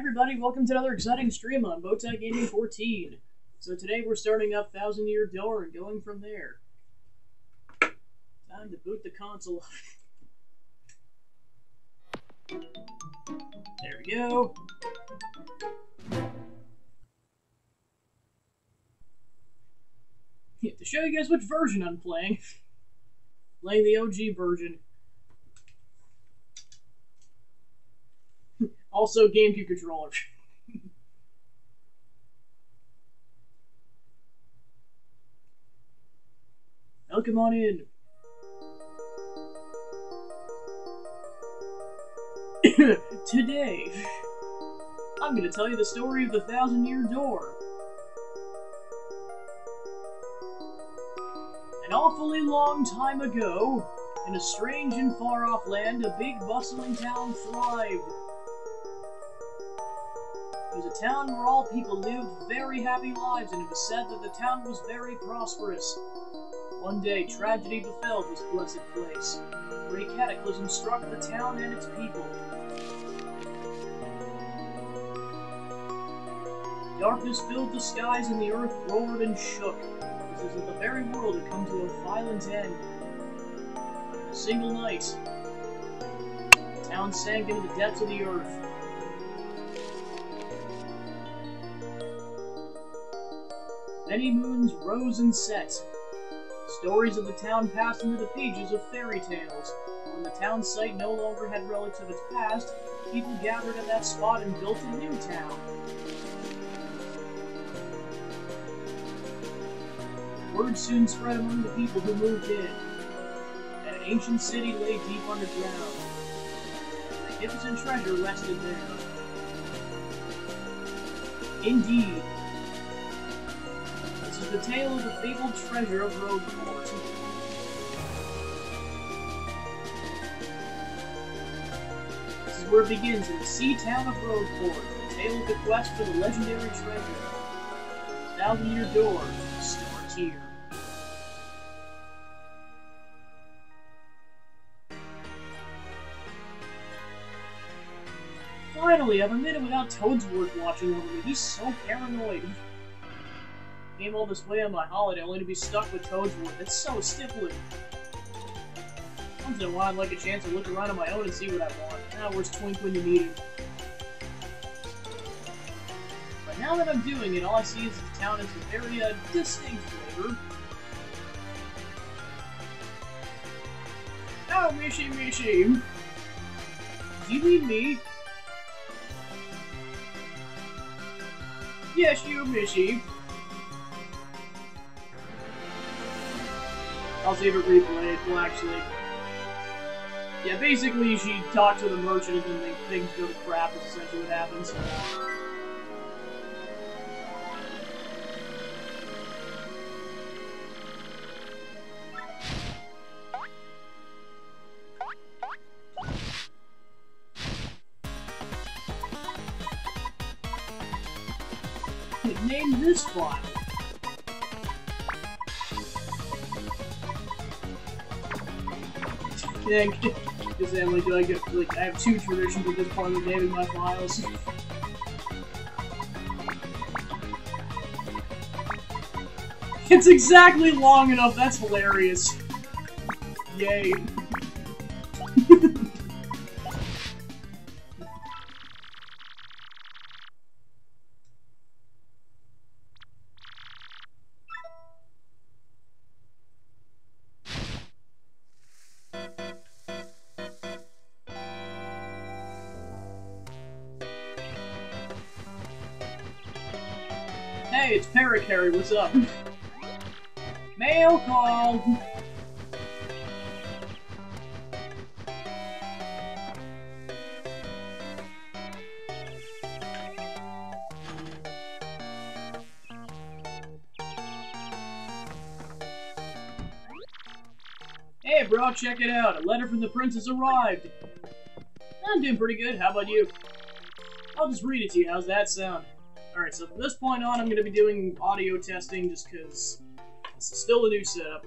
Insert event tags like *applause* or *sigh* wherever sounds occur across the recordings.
everybody, welcome to another exciting stream on Bowtie Gaming 14. So today we're starting up Thousand Year Door and going from there. Time to boot the console. *laughs* there we go. to show you guys which version I'm playing. *laughs* playing the OG version. Also GameCube controller. now come on in. *coughs* Today, I'm going to tell you the story of the Thousand Year Door. An awfully long time ago, in a strange and far-off land, a big bustling town thrived. A town where all people lived very happy lives, and it was said that the town was very prosperous. One day, tragedy befell this blessed place. Great cataclysm struck the town and its people. Darkness filled the skies, and the earth roared and shook as if the very world had come to a violent end. In a single night, the town sank into the depths of the earth. Many moons rose and set. Stories of the town passed into the pages of fairy tales. When the town site no longer had relics of its past, people gathered at that spot and built a new town. Word soon spread among the people who moved in. That an ancient city lay deep underground. A magnificent treasure rested there. Indeed. Is the tale of the fabled treasure of Rogueport. This is where it begins in the sea town of Rogueport, the tale of the quest for the legendary treasure. Thousand Year Door starts here. Finally, I have a minute without Toadsworth watching over me. He's so paranoid. Came all this way on my holiday only to be stuck with Toadsworth. It's so stifling. Once in a while, I'd like a chance to look around on my own and see what I want. Ah, where's Twink when you need him? But now that I'm doing it, all I see is that the town has a very uh, distinct flavor. Oh, Mishy, Mishy! Do you mean me? Yes, you, Mishy. I'll save it replayed. Well, actually. Yeah, basically, she talks to the merchant and then things go to crap, is essentially what happens. Name this file. Yeah, because then like, I get like I have two traditions at this point of naming my files. It's exactly long enough. That's hilarious. Yay. Hey, it's Parakarry, what's up? Mail call! Hey bro, check it out. A letter from the princess arrived. I'm doing pretty good. How about you? I'll just read it to you. How's that sound? Alright, so from this point on, I'm going to be doing audio testing just because this is still a new setup.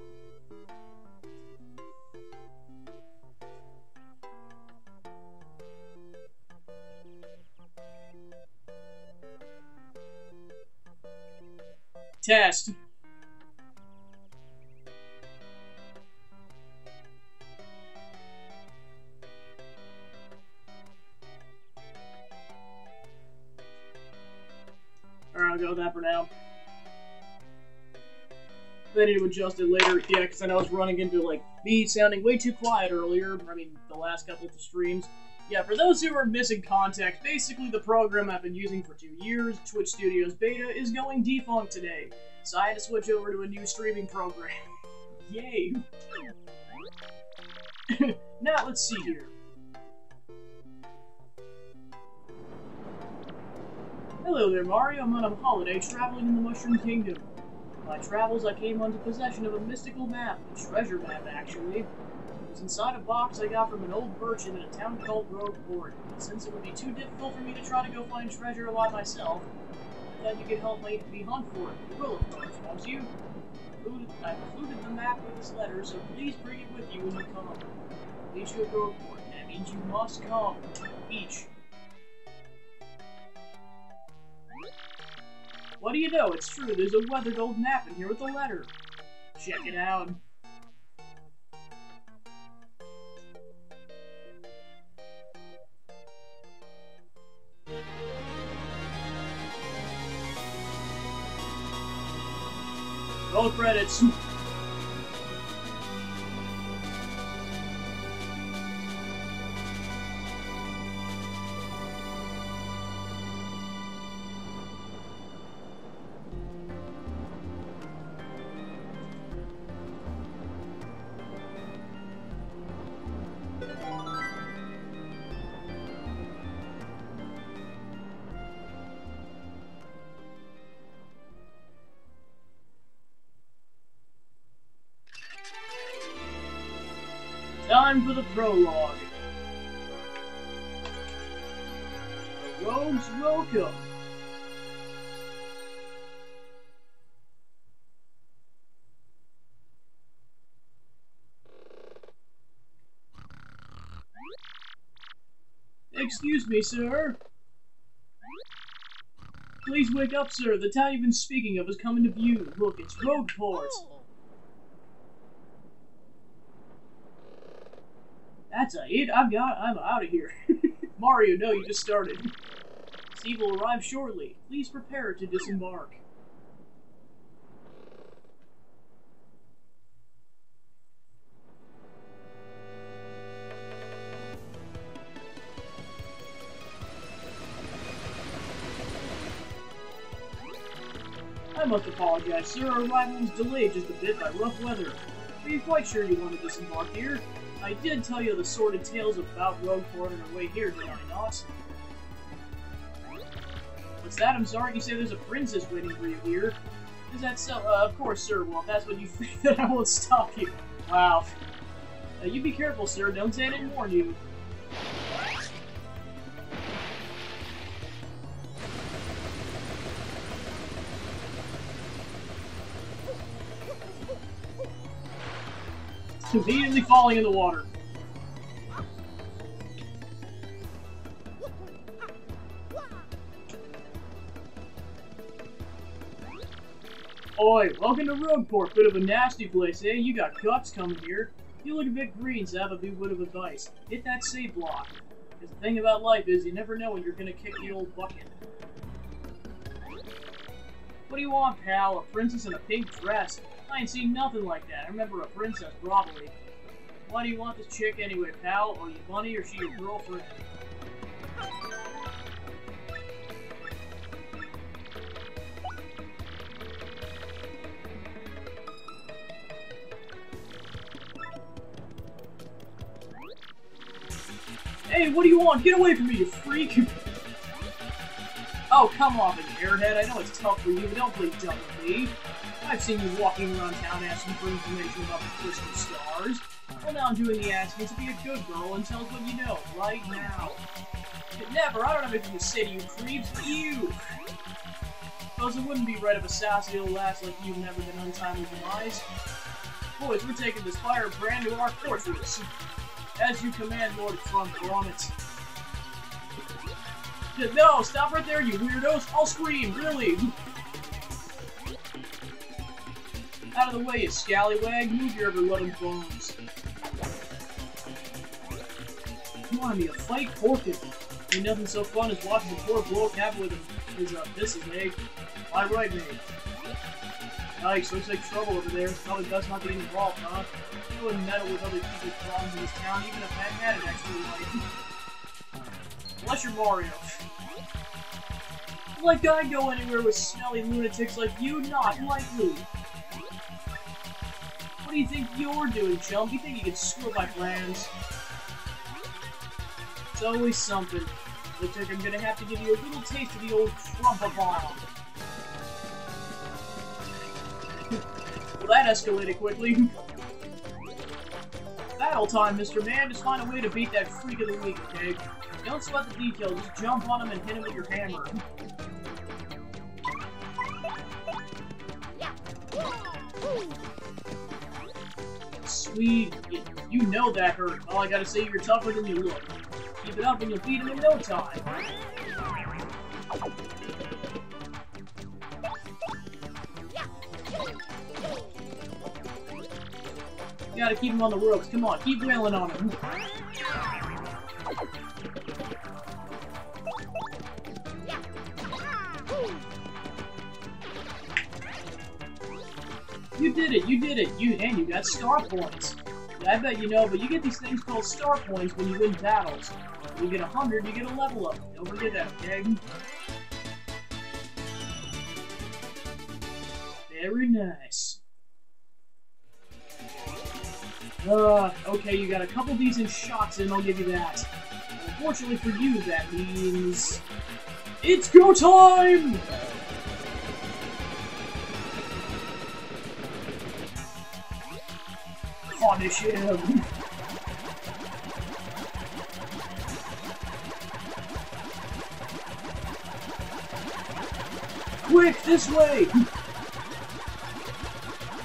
Adjust it later, yeah, because I know I was running into, like, me sounding way too quiet earlier. I mean, the last couple of streams. Yeah, for those who are missing context, basically the program I've been using for two years, Twitch Studios Beta, is going defunct today. So I had to switch over to a new streaming program. *laughs* Yay! *laughs* now, let's see here. Hello there, Mario. I'm on a holiday traveling in the Mushroom Kingdom. My travels, I came into possession of a mystical map, a treasure map, actually. It was inside a box I got from an old merchant in a town called Rogueport. Since it would be too difficult for me to try to go find treasure by myself, I thought you could help me, hunt for it. You will, of course, won't you? I've included the map with this letter, so please bring it with you when you come. I need you at Rogueport. That means you must come. Each. What do you know? It's true. There's a weathered old map in here with a letter. Check it out. Roll credits. Prologue. The Rogues Welcome. Excuse me, sir. Please wake up, sir. The town you've been speaking of is coming to view. Look, it's Rogueport. That's it. I've got. I'm out of here. *laughs* Mario, no, you just started. Steve will arrive shortly. Please prepare to disembark. I must apologize, sir. Our arrival was delayed just a bit by rough weather. Are you quite sure you want to disembark here? I did tell you the sordid tales about Rogueport on our way here, did I not? What's that? I'm sorry you say there's a princess waiting for you here. Is that so? Uh, of course, sir. Well, if that's what you *laughs* think, then I won't stop you. Wow. Uh, you be careful, sir. Don't say I didn't warn you. Immediately falling in the water. Oi, welcome to Rogueport. Bit of a nasty place, eh? You got guts coming here. You look a bit green, so I have a bit of advice. Hit that save block. Because the thing about life is, you never know when you're gonna kick the old bucket. What do you want, pal? A princess in a pink dress? I ain't seen nothing like that. I remember a princess, probably. Why do you want this chick anyway, pal? Are you bunny or she your girlfriend? Hey, what do you want? Get away from me, you freak! *laughs* oh, come off it, airhead. I know it's tough for you, but don't play dumb with me. I've seen you walking around town asking for information about the crystal stars. Well, now I'm doing the asking to be a good girl and tell us what you know, right now. But never, I don't have anything to say to you creeps, you! Suppose it wouldn't be right if a sassy old lass like you never been untimely demise. Boys, we're taking this fire brand to our fortress. As you command, Lord Crump Gromit. No, stop right there, you weirdos! I'll scream, really! Out of the way, you scallywag. Move your ever-loving bones. Come on, me a fight Corkin. Ain't nothing so fun as watching the poor blow cap with his uh, this is egg. Why right, mate? Yikes, looks like trouble over there. Probably best not getting involved, huh? I wouldn't meddle with other people's problems in this town, even if I had an extra life. Unless you're Mario. Like I go anywhere with smelly lunatics like you? Not likely. What do you think you're doing, chump? You think you can screw my plans? It's always something. Looks like I'm gonna have to give you a little taste of the old Trumpa bomb. *laughs* well, that escalated quickly. *laughs* Battle time, Mr. Man. Just find a way to beat that freak of the week, okay? Don't sweat the details. Just jump on him and hit him with your hammer. Sweet. You, know that hurt. All I gotta say, you're tougher than you look. Keep it up and you'll beat him in no time. You gotta keep him on the ropes. Come on, keep wailing on him. You did it, you did it. You and you got star points. I bet you know, but you get these things called star points when you win battles. When you get a hundred, you get a level up. Don't forget that, okay? Very nice. Uh, okay, you got a couple decent shots in, I'll give you that. Unfortunately for you, that means... It's go time! Punish him! Quick, this way!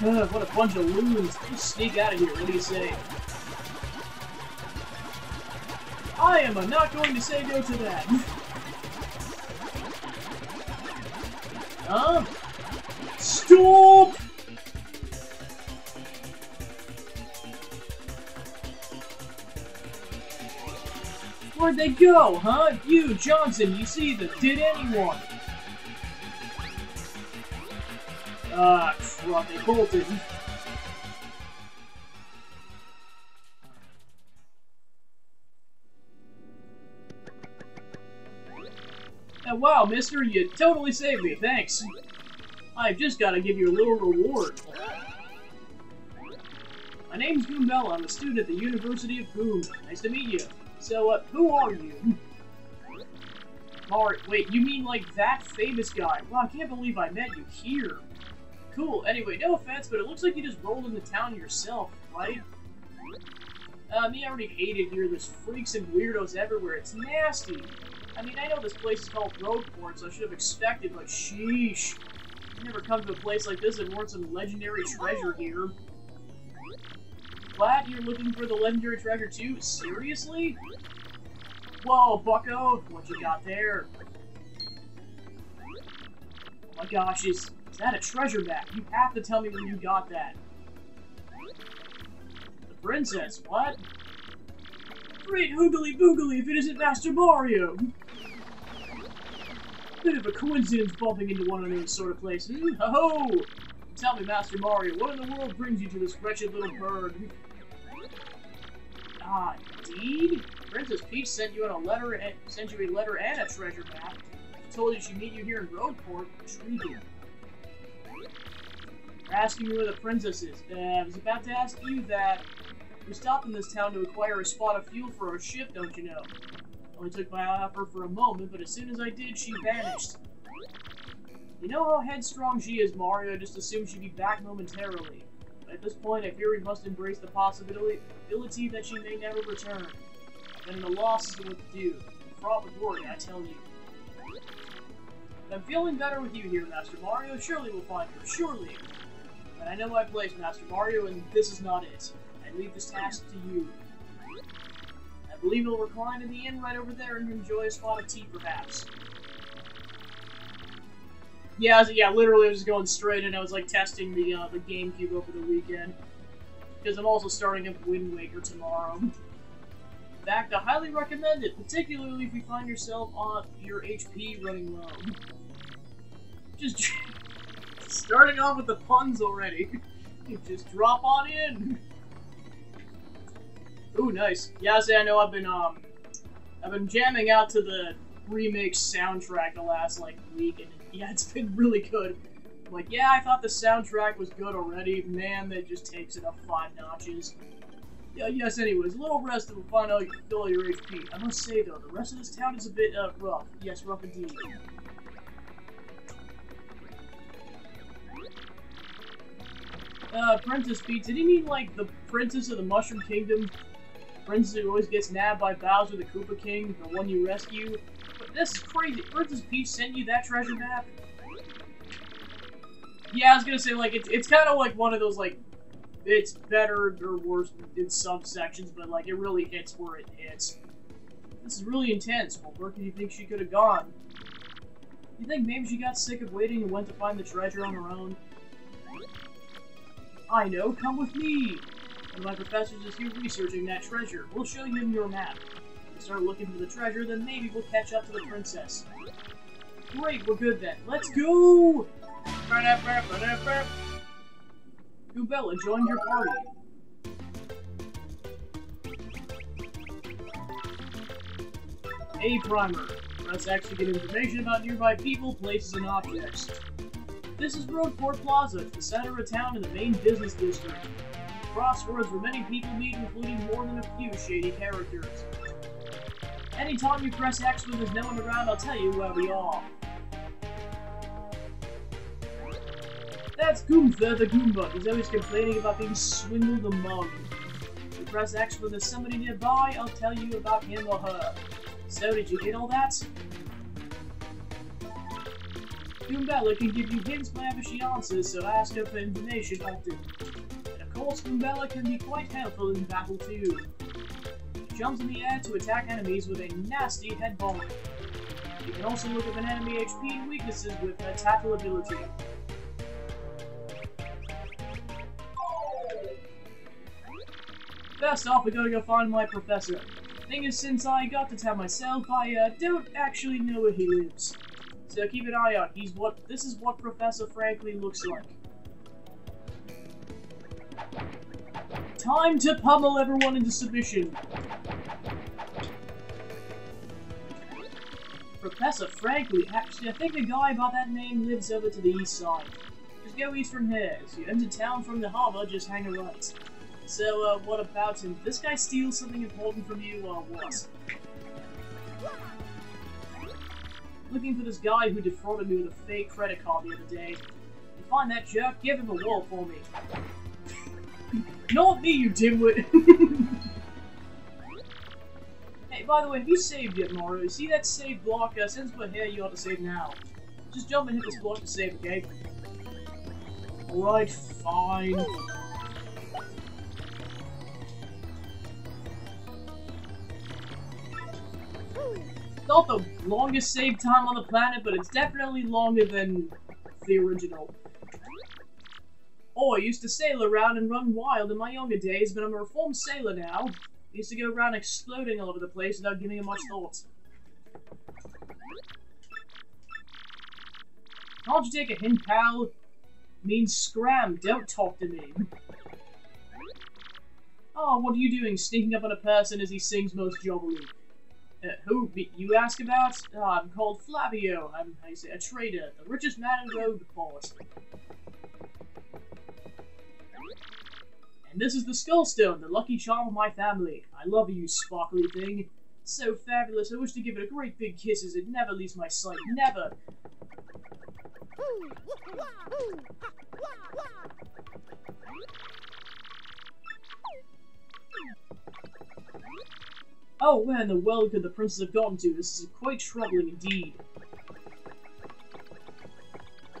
Uh, what a bunch of loons. Just sneak out of here, what do you say? I am not going to say no to that. Huh? Stop! Where'd they go, huh? You, Johnson, you see them. Did anyone? Ah, crap, they bolted. Wow, mister, you totally saved me, thanks. I've just got to give you a little reward. My name's Goombella. I'm a student at the University of Goom. Nice to meet you. So, uh, who are you? Mar- wait, you mean like that famous guy? Wow, I can't believe I met you here. Cool, anyway, no offense, but it looks like you just rolled into town yourself, right? Uh, me, I already hate it here. There's freaks and weirdos everywhere. It's nasty. I mean, I know this place is called Rogueport, so I should have expected, but sheesh. Never come to a place like this and weren't some legendary treasure here. Glad you're looking for the legendary treasure too? Seriously? Whoa, bucko! What you got there? Oh my gosh, is, is that a treasure map? You have to tell me where you got that. The princess, what? Great hoogly boogly if it isn't Master Mario! Bit of a coincidence bumping into one of those sort of places. Ho ho! Tell me, Master Mario, what in the world brings you to this wretched little bird? Ah, indeed? Princess Peach sent you a letter and sent you a letter and a treasure map. She told you she'd meet you here in Rogueport. Intriguing. We're asking you where the princess is. Uh, I was about to ask you that. We stopped in this town to acquire a spot of fuel for our ship, don't you know? Only took my eye off her for a moment, but as soon as I did, she vanished. You know how headstrong she is, Mario. Just assumed she'd be back momentarily. At this point, I fear we must embrace the possibility that she may never return. Then the loss is what to do. Fraught with worry, I tell you. I'm feeling better with you here, Master Mario. Surely we'll find her. Surely. But I know my place, Master Mario, and this is not it. I leave this task to you. I believe you'll recline in the inn right over there and enjoy a spot of tea, perhaps. Yeah, was, yeah, literally, I was just going straight, and I was like testing the uh, the GameCube over the weekend because I'm also starting up Wind Waker tomorrow. In fact, I highly recommend it, particularly if you find yourself on your HP running low. Just *laughs* starting off with the puns already. *laughs* Just drop on in. Ooh, nice. Yeah, see, I know I've been um, I've been jamming out to the remake soundtrack the last like week, and yeah, it's been really good. Like, yeah, I thought the soundtrack was good already. Man, that just takes it up five notches. Yeah, yes, anyways, a little rest will find out fill your HP. I must say, though, the rest of this town is a bit, uh, rough. Yes, rough indeed. Uh, Princess Peach, did he mean, like, the Princess of the Mushroom Kingdom? Princess who always gets nabbed by Bowser the Koopa King, the one you rescue? But this is crazy. Princess Peach sent you that treasure map? Yeah, I was gonna say, like, it's, it's kind of like one of those, like, it's better or worse in some sections, but, like, it really hits where it hits. This is really intense. Well, where do you think she could have gone? You think maybe she got sick of waiting and went to find the treasure on her own? I know, come with me! One of my professors is here researching that treasure. We'll show him your map. Start looking for the treasure, then maybe we'll catch up to the princess. Great, we're good then. Let's go! Goombella joined your party. A primer. X to get information about nearby people, places, and objects. This is Rogueport Plaza, the center of town in the main business district. Crossroads where many people meet, including more than a few shady characters. Anytime you press X when there's no one around, I'll tell you where we are. That's Goomba the Goomba. He's always complaining about being swindled among. If you press X when there's somebody nearby, I'll tell you about him or her. So, did you get all that? Goombella can give you hints whenever she answers, so ask her for information often. And of course, Goombella can be quite helpful in battle too. Jumps in the air to attack enemies with a nasty head. You can also look up an enemy HP and weaknesses with her tackle ability. First off, we gotta go find my professor. Thing is, since I got to town myself, I uh, don't actually know where he lives. So keep an eye out. He's what. This is what Professor Frankly looks like. Time to pummel everyone into submission. Professor Frankly, actually, I think a guy by that name lives over to the east side. Just go east from here. As you enter town from the harbor, just hang a right. So, uh, what about him? This guy steals something important from you, or what? Looking for this guy who defrauded me with a fake credit card the other day. You find that jerk, give him a wall for me. Not me, you dimwit! *laughs* hey, by the way, you saved yet, Mario? See that save block? Uh, since we're here, you ought to save now. Just jump and hit this block to save, okay? Alright, fine. not the longest save time on the planet, but it's definitely longer than the original. Oh, I used to sail around and run wild in my younger days, but I'm a reformed sailor now. I used to go around exploding all over the place without giving it much thought. Can't you take a hint, pal? Means scram, don't talk to me. Oh, what are you doing, sneaking up on a person as he sings most jovially? Uh, who you ask about? Uh, I'm called Flavio. I'm I say, a trader, the richest man in Rogueport. And this is the Skull Stone, the lucky charm of my family. I love you, sparkly thing. So fabulous. I wish to give it a great big kiss as it never leaves my sight. Never. Oh, where in the world could the princess have gotten to? This is quite troubling indeed.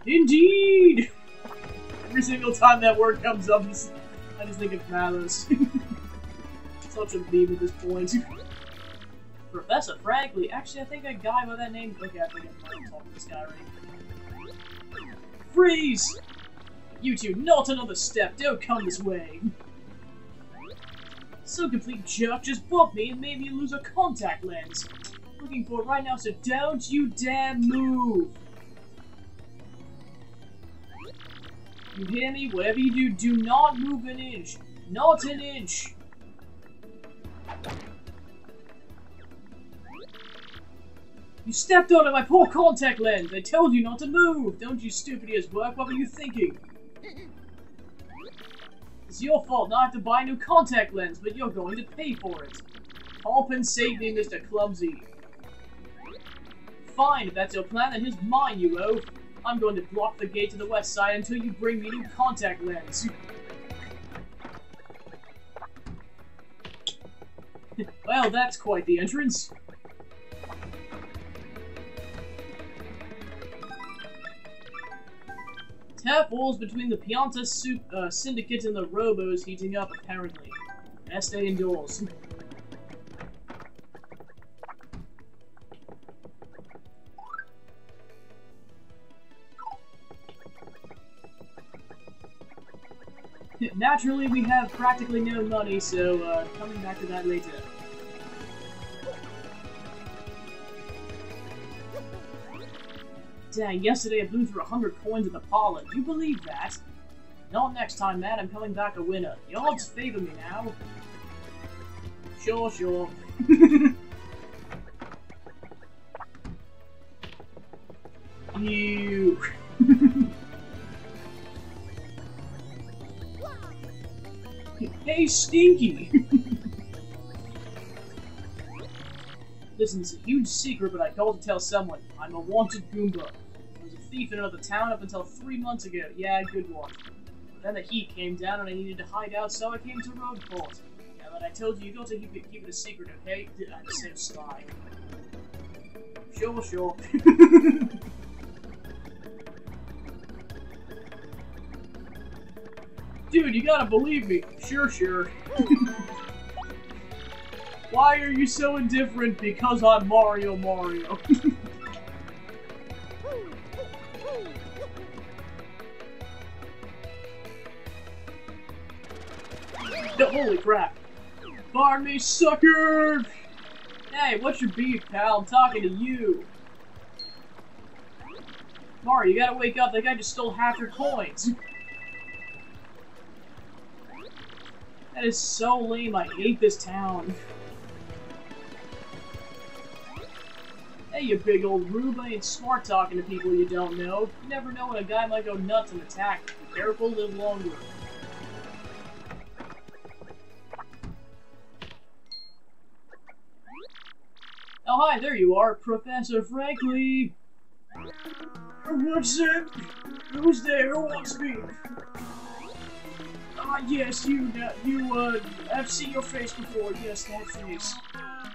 Indeed! Every single time that word comes up, just think of Mallows. *laughs* Such a meme at this point. *laughs* Professor Frankly. Actually, I think a guy by that name. Okay, I think I'm talking this guy already. Freeze! You two, not another step. Don't come this way. Some complete jerk just bumped me and made me lose a contact lens. Looking for it right now, so don't you dare move. You hear me? Whatever you do, do not move an inch. Not an inch. You stepped on my poor contact lens. I told you not to move. Don't you stupid ears work? What were you thinking? It's your fault. Now I have to buy a new contact lens, but you're going to pay for it. Compensate me, Mr. Clumsy. Fine, if that's your plan, then here's mine, you oaf. I'm going to block the gate to the west side until you bring me new contact lens. *laughs* well, that's quite the entrance. Tap walls between the Pianta Soup, uh, Syndicate and the Robbos heating up, apparently. Best stay indoors. *laughs* Naturally, we have practically no money, so uh, coming back to that later. Dang, yesterday I blew through a hundred coins at the parlor. Do you believe that? Not next time, man. I'm coming back a winner. The odds favor me now. Sure, sure. *laughs* you. *laughs* hey, Stinky! Listen, it's a huge secret, but I called to tell someone. I'm a wanted Goomba. I was a thief in another town up until three months ago. Yeah, good one. But then the heat came down and I needed to hide out, so I came to Rogueport. Now that I told you, you got to keep it, keep it a secret, okay? I just said spy. Sure, sure. *laughs* Dude, you gotta believe me. Sure, sure. Why are you so indifferent? Because I'm Mario Mario. *laughs* holy crap. Bar me, sucker! Hey, what's your beef, pal? I'm talking to you. Mario, you gotta wake up. That guy just stole half your coins. *laughs* That is so lame. I hate this town. Hey, you big old rube, I ain't smart talking to people you don't know. You never know when a guy might go nuts and attack. Be careful, live longer. Oh, hi, there you are, Professor Frankly. What's it? Who's there? Who wants me? Ah, yes, you, uh, you, uh, I've seen your face before. Yes, that face.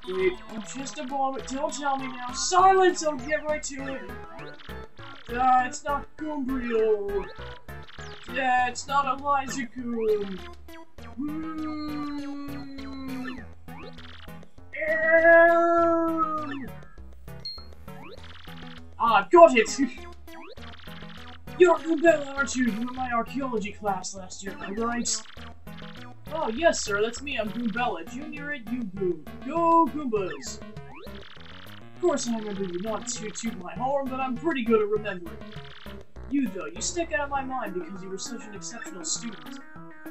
Wait, oh, just a moment. Don't tell me now. Silence! I'll get right to it. Ah, uh, it's not Goombario. Yeah, it's not Eliza Goom. Hmm. Ah, got it! *laughs* You're Goombella, aren't you? You were my archaeology class last year, right? Oh, yes, sir, that's me. I'm Goombella, junior at U-Goom. Go, Goombas! Of course I remember you, not to toot my horn, but I'm pretty good at remembering. You, though, you stick out of my mind because you were such an exceptional student.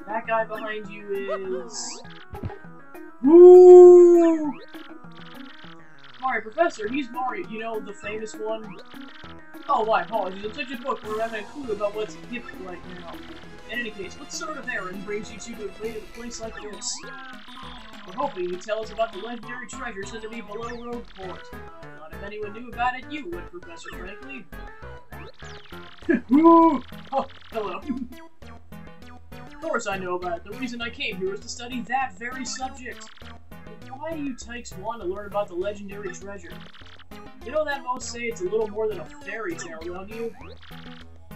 That guy behind you is... Woo! Mario Professor, he's Mario, you know, the famous one. Oh, my apologies, I'm such a book where I have a clue about what's hip right now. In any case, what sort of errand brings you to a place like this? We're hoping you tell us about the legendary treasure said to be below Rogueport. Not if anyone knew about it, you would, Professor Frankly. *laughs* Oh, hello. of course I know about it. The reason I came here was to study that very subject. Why do you tykes want to learn about the legendary treasure? You know that most say it's a little more than a fairy tale, don't you?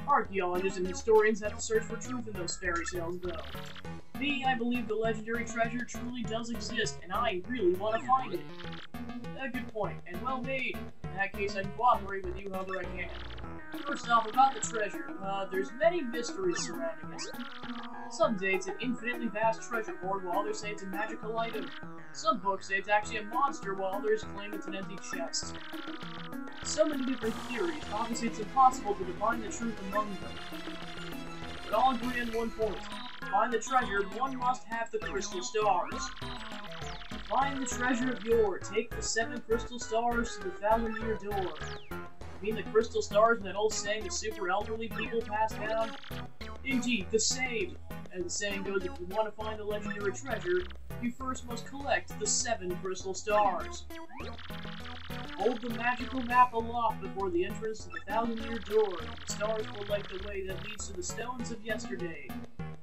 Archaeologists and historians have to search for truth in those fairy tales, though. Me, I believe the legendary treasure truly does exist, and I really want to find it. A good point, and well made. In that case, I cooperate with you however I can. First off, about the treasure. Uh, there's many mysteries surrounding it. Some say it's an infinitely vast treasure hoard, while others say it's a magical item. Some books say it's actually a monster, while others claim it's an empty chest. So many different theories, obviously it's impossible to divine the truth among them. But all agree on one point. Find the treasure, one must have the crystal stars. Find the treasure of yore. Take the seven crystal stars to the thousand year door. Mean the crystal stars and that old saying the super elderly people pass down? Indeed, the same. As the saying goes, if you want to find the legendary treasure, you first must collect the seven crystal stars. Hold the magical map aloft before the entrance to the thousand year door. and The stars will light the way that leads to the stones of yesterday.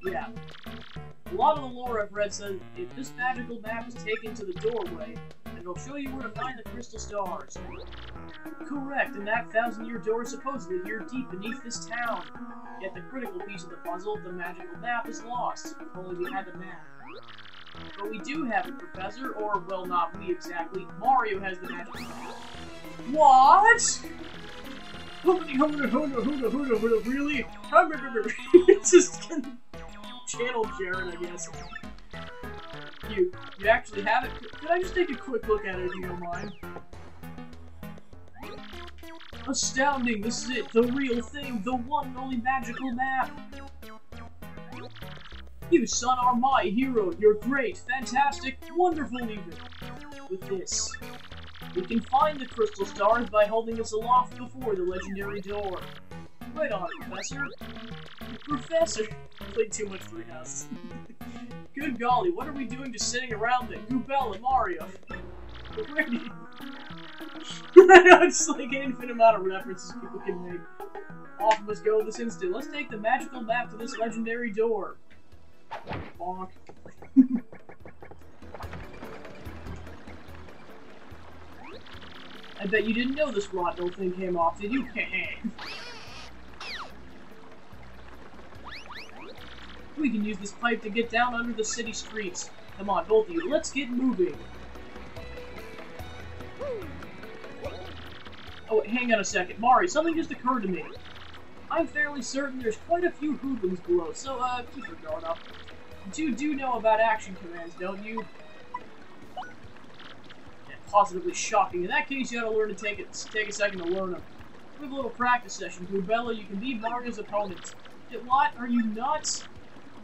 Yeah. A lot of the lore I've read says if this magical map is taken to the doorway, it'll show you where to find the crystal stars. Correct, and that thousand year door is supposedly here deep beneath this town. Yet the critical piece of the puzzle, the magical map, is lost. If only we had the map. But we do have it, Professor, or, well, not we exactly. Mario has the magical map. What? *laughs* Really? It's *laughs* just channel Jared, I guess. You, you actually have it? Could I just take a quick look at it if you don't mind? Astounding! This is it, the real thing, the one and only magical map! You, son, are my hero. You're great, fantastic, wonderful even. With this, we can find the crystal stars by holding us aloft before the legendary door. Right on, Professor. Professor! Played too much Three Houses. *laughs* Good golly, what are we doing just sitting around the and Mario? Know, *laughs* it's like an infinite amount of references people can make. Off of us go this instant. Let's take the magical map to this legendary door. Bonk. *laughs* I bet you didn't know this Rondo thing came off, did you? We can use this pipe to get down under the city streets. Come on, both of you, let's get moving. Oh, wait, hang on a second. Mari, something just occurred to me. I'm fairly certain there's quite a few hoodlums below, so, uh, keep your guard up. You do know about action commands, don't you? Yeah, positively shocking. In that case, you gotta learn to take it, take a second to learn them. We have a little practice session. Rubella, you can be Mario's opponent. what? Are you nuts?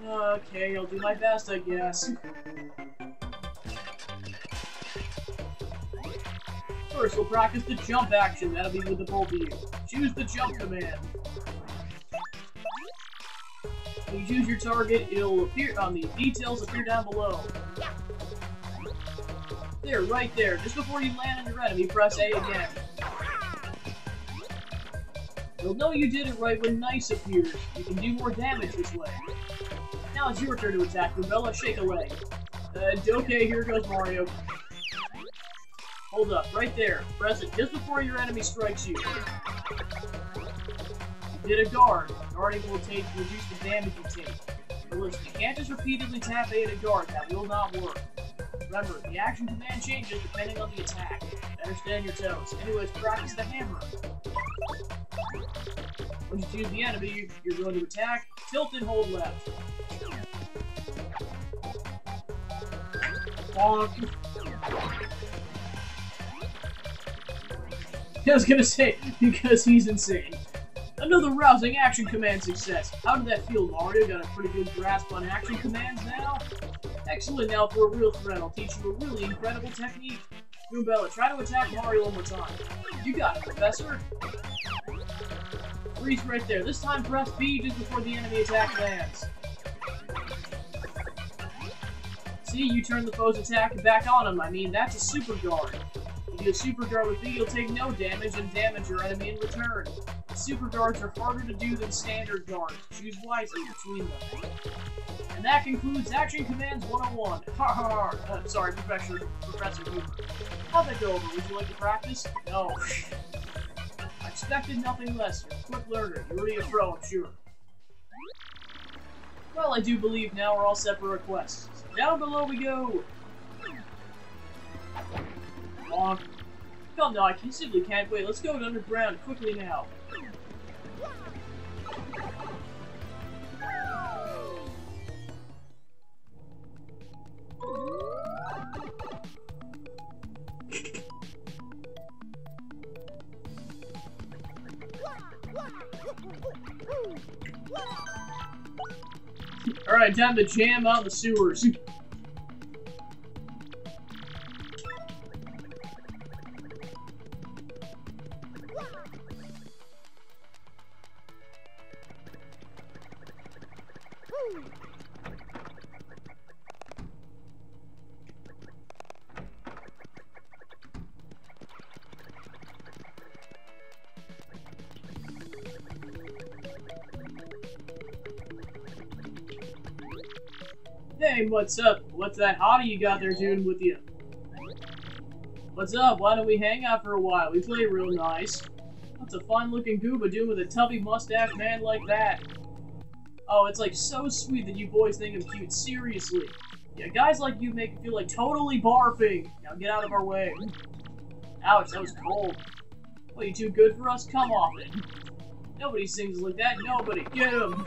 Okay, I'll do my best, I guess. First, we'll practice the jump action. That'll be with the both of you. Choose the jump command. When you choose your target, it'll appear on the details appear down below. There, right there. Just before you land on your enemy, press A again. You'll know you did it right when Nice appears. You can do more damage this way. Now it's your turn to attack. Rubella, shake a leg. Uh, okay, here goes Mario. Hold up, right there. Press it just before your enemy strikes you. You did a guard. Guarding will take reduce the damage you take. Listen, you can't just repeatedly tap A to guard. That will not work. Remember, the action command changes depending on the attack. Understand your toes. Anyways, practice the hammer. When you choose the enemy, you're going to attack, tilt and hold left. Bonk. I was gonna say, because he's insane. Another rousing action command success. How did that feel, Mario? Got a pretty good grasp on action commands now? Excellent, now for a real threat, I'll teach you a really incredible technique. Goombella, try to attack Mario one more time. You got it, Professor. Freeze right there. This time press B just before the enemy attack lands. See, you turn the foe's attack back on him. I mean, that's a super guard. If you super guard with B, you'll take no damage and damage your enemy in return. Super guards are harder to do than standard guards. Choose wisely between them. And that concludes Action Commands 101. Ha ha! Uh, sorry, Professor, Professor Hoover. How'd that go over? Would you like to practice? No. I expected nothing less. You're a quick learner. You're already a pro, I'm sure. Well, I do believe now we're all set for requests. Down below we go! Bonk. Come now, I simply can't wait. Let's go underground quickly now. Alright, time to jam out the sewers. What's up? What's that hottie you got there doing with you? What's up? Why don't we hang out for a while? We play real nice. What's a fine-looking Goomba doing with a tubby mustache man like that? Oh, it's like so sweet that you boys think I'm cute. Seriously. Yeah, guys like you make me feel like totally barfing. Now get out of our way. Ouch, that was cold. What, you too good for us? Come off it. Nobody sings like that. Nobody. Get him.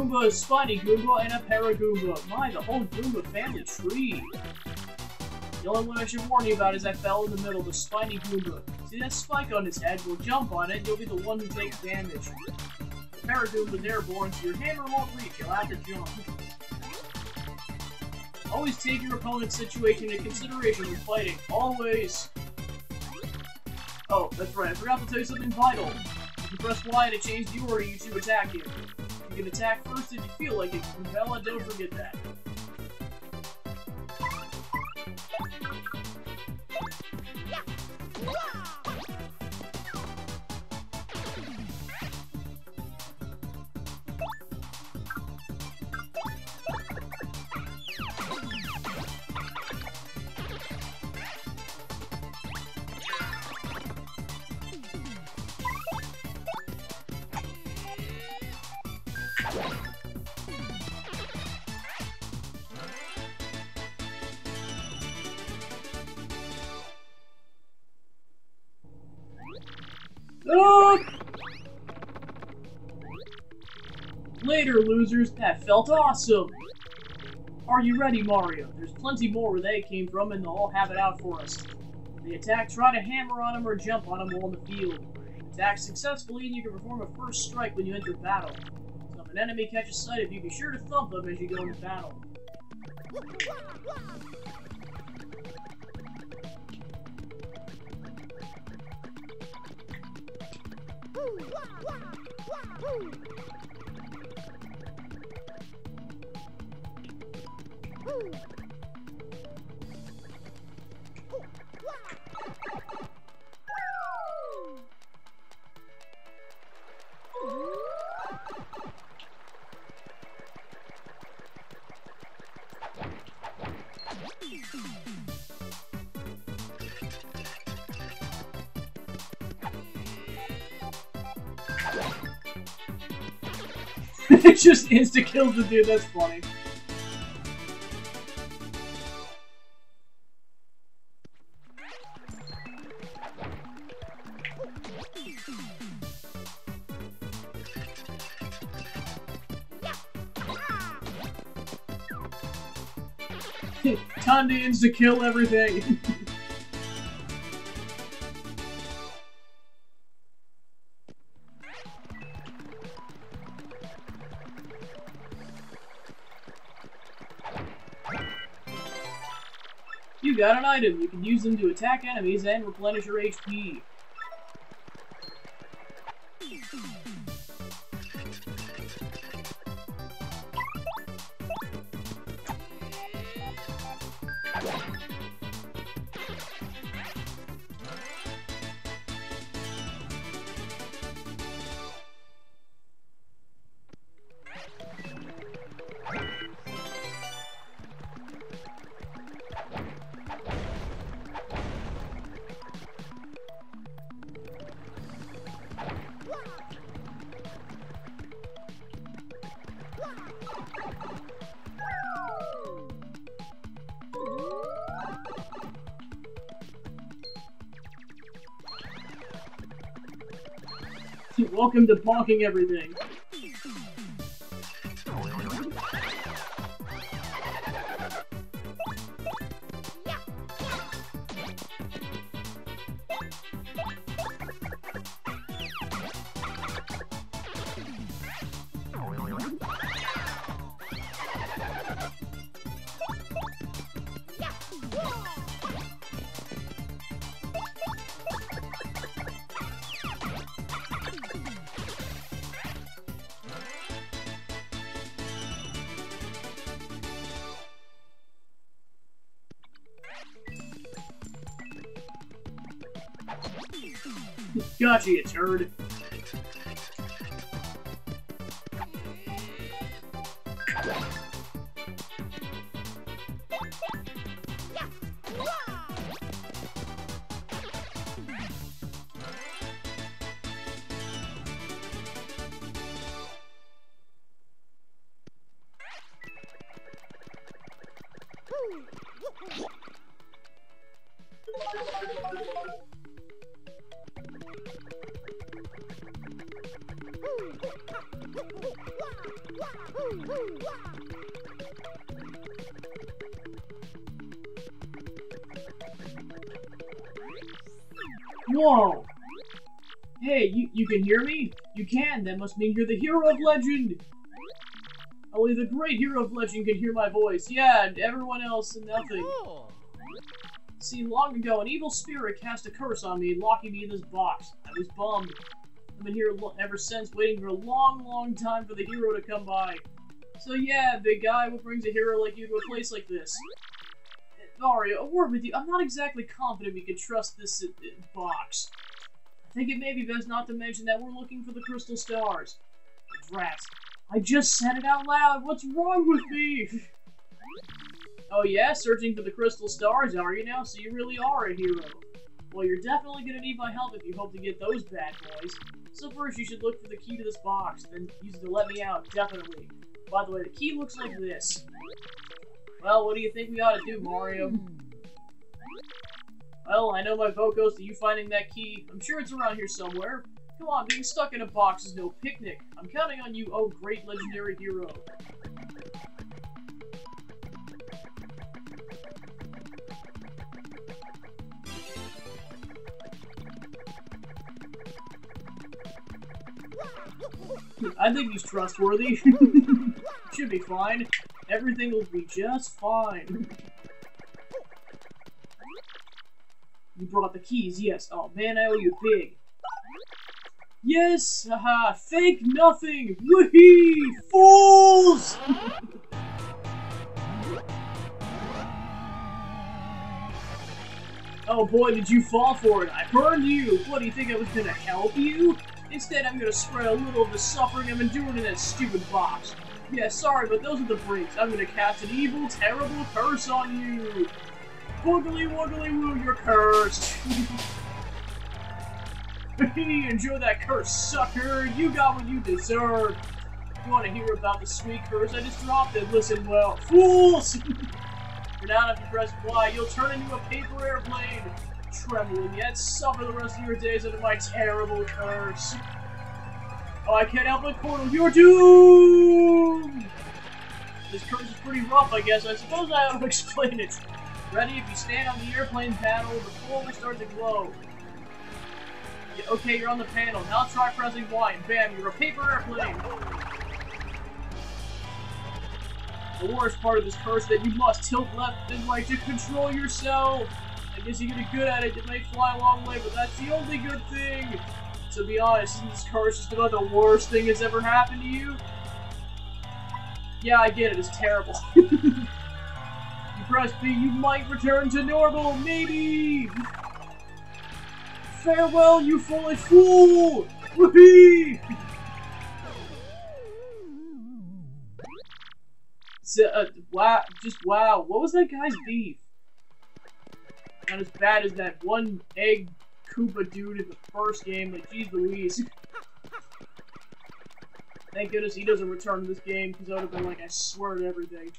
Goomba, Spiny Goomba, and a Paragoomba. My, the whole Goomba family tree. The only one I should warn you about is I fell in the middle, the Spiny Goomba. See that spike on his head? Well, jump on it, you'll be the one who takes damage. The Paragoomba's airborne, so your hammer won't reach, you'll have to jump. Always take your opponent's situation into consideration when fighting. Always! Oh, that's right, I forgot to tell you something vital. You can press Y to change the order you two attack him. Can attack first if you feel like it. Bella, don't forget that. Oh! Later, losers. That felt awesome. Are you ready, Mario? There's plenty more where they came from, and they'll all have it out for us. If they attack, try to hammer on them or jump on them while in the field. Attack successfully, and you can perform a first strike when you enter battle. So if an enemy catches sight of you, be sure to thump them as you go into battle. Woo! *laughs* it just insta kills the dude. That's funny. *laughs* Time to insta kill everything. *laughs* got an item. You can use them to attack enemies and replenish your HP. Welcome to bonking everything. Gotcha, you turd. Must mean you're the hero of legend! Only the great hero of legend can hear my voice. Yeah, and everyone else and nothing. See, long ago, an evil spirit cast a curse on me, locking me in this box. I was bummed. I've been here ever since, waiting for a long, long time for the hero to come by. So yeah, big guy, what brings a hero like you to a place like this? Mario, a word with you. I'm not exactly confident we can trust this uh, box. I think it may be best not to mention that we're looking for the crystal stars. Rats. I just said it out loud. What's wrong with me? oh yeah, searching for the crystal stars, are you now? So you really are a hero. Well, you're definitely gonna need my help if you hope to get those bad boys. So first, you should look for the key to this box, then use it to let me out, definitely. By the way, the key looks like this. Well, what do you think we ought to do, Mario? Hmm. Well, I know my vote goes to you finding that key. I'm sure it's around here somewhere. Come on, being stuck in a box is no picnic. I'm counting on you, oh great legendary hero. I think he's trustworthy. *laughs* Should be fine. Everything will be just fine. You brought the keys, yes. Oh man, I owe you big. Yes! Haha! Fake nothing! Woohee! Fools! oh boy, did you fall for it! I burned you! What, do you think I was gonna help you? Instead, I'm gonna spread a little of the suffering I've been doing in that stupid box. Yeah, sorry, but those are the breaks. I'm gonna cast an evil, terrible curse on you! Woogly woogly woo, you're cursed! *laughs* Enjoy that curse, sucker! You got what you deserve! You want to hear about the sweet curse I just dropped it? Listen well. Fools! For now, if you press Y, you'll turn into a paper airplane! Trembling yet, suffer the rest of your days under my terrible curse! Oh, I can't help but portal. You're doomed! This curse is pretty rough, I guess. I suppose I ought to *laughs* explain it. Ready? If you stand on the airplane panel, the floor will start to glow. Yeah, okay, you're on the panel. Now try pressing Y, and bam, you're a paper airplane! The worst part of this curse that you must tilt left and right to control yourself! I guess you get good at it, you may fly a long way, but that's the only good thing! To be honest, this curse just about the worst thing that's ever happened to you? Yeah, I get it, it's terrible. *laughs* you might return to normal, maybe! Farewell, you foolish fool! Whoopee! So, uh, wow, just wow, what was that guy's beef? Not as bad as that one egg Koopa dude in the first game, like, geez Louise. Thank goodness he doesn't return to this game, because I would have been like, I swear to everything.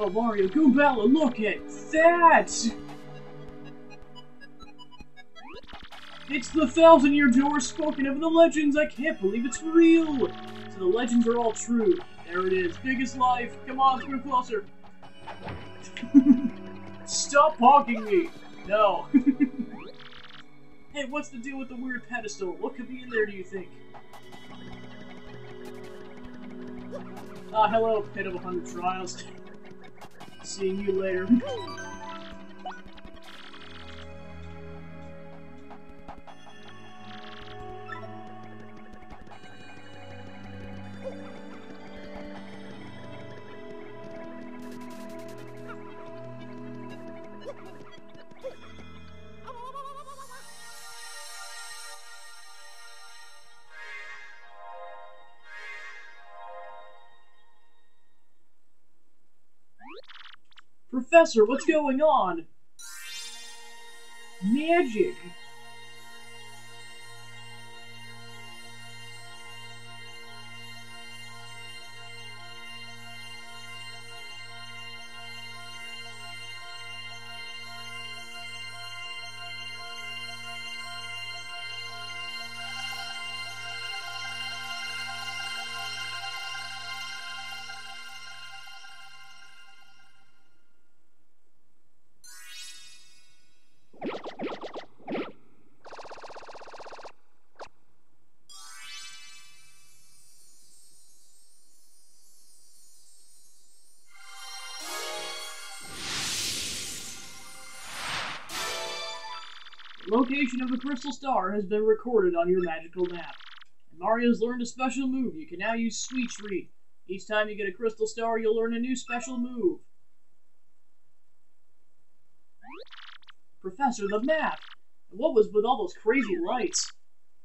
Oh, Mario, Goombella, look at that! It's the thousand year door spoken of in the legends! I can't believe it's real! So the legends are all true. There it is. Biggest life. Come on, let's closer. *laughs* Stop honking me! No. *laughs* hey, what's the deal with the weird pedestal? What could be in there, do you think? Ah, hello, pit of a hundred trials. *laughs* Seeing you later. *laughs* Professor, what's going on? Magic! Location of the crystal star has been recorded on your magical map. And Mario's learned a special move. You can now use Sweet Treat. Each time you get a crystal star, you'll learn a new special move. Professor, the map! What was with all those crazy lights?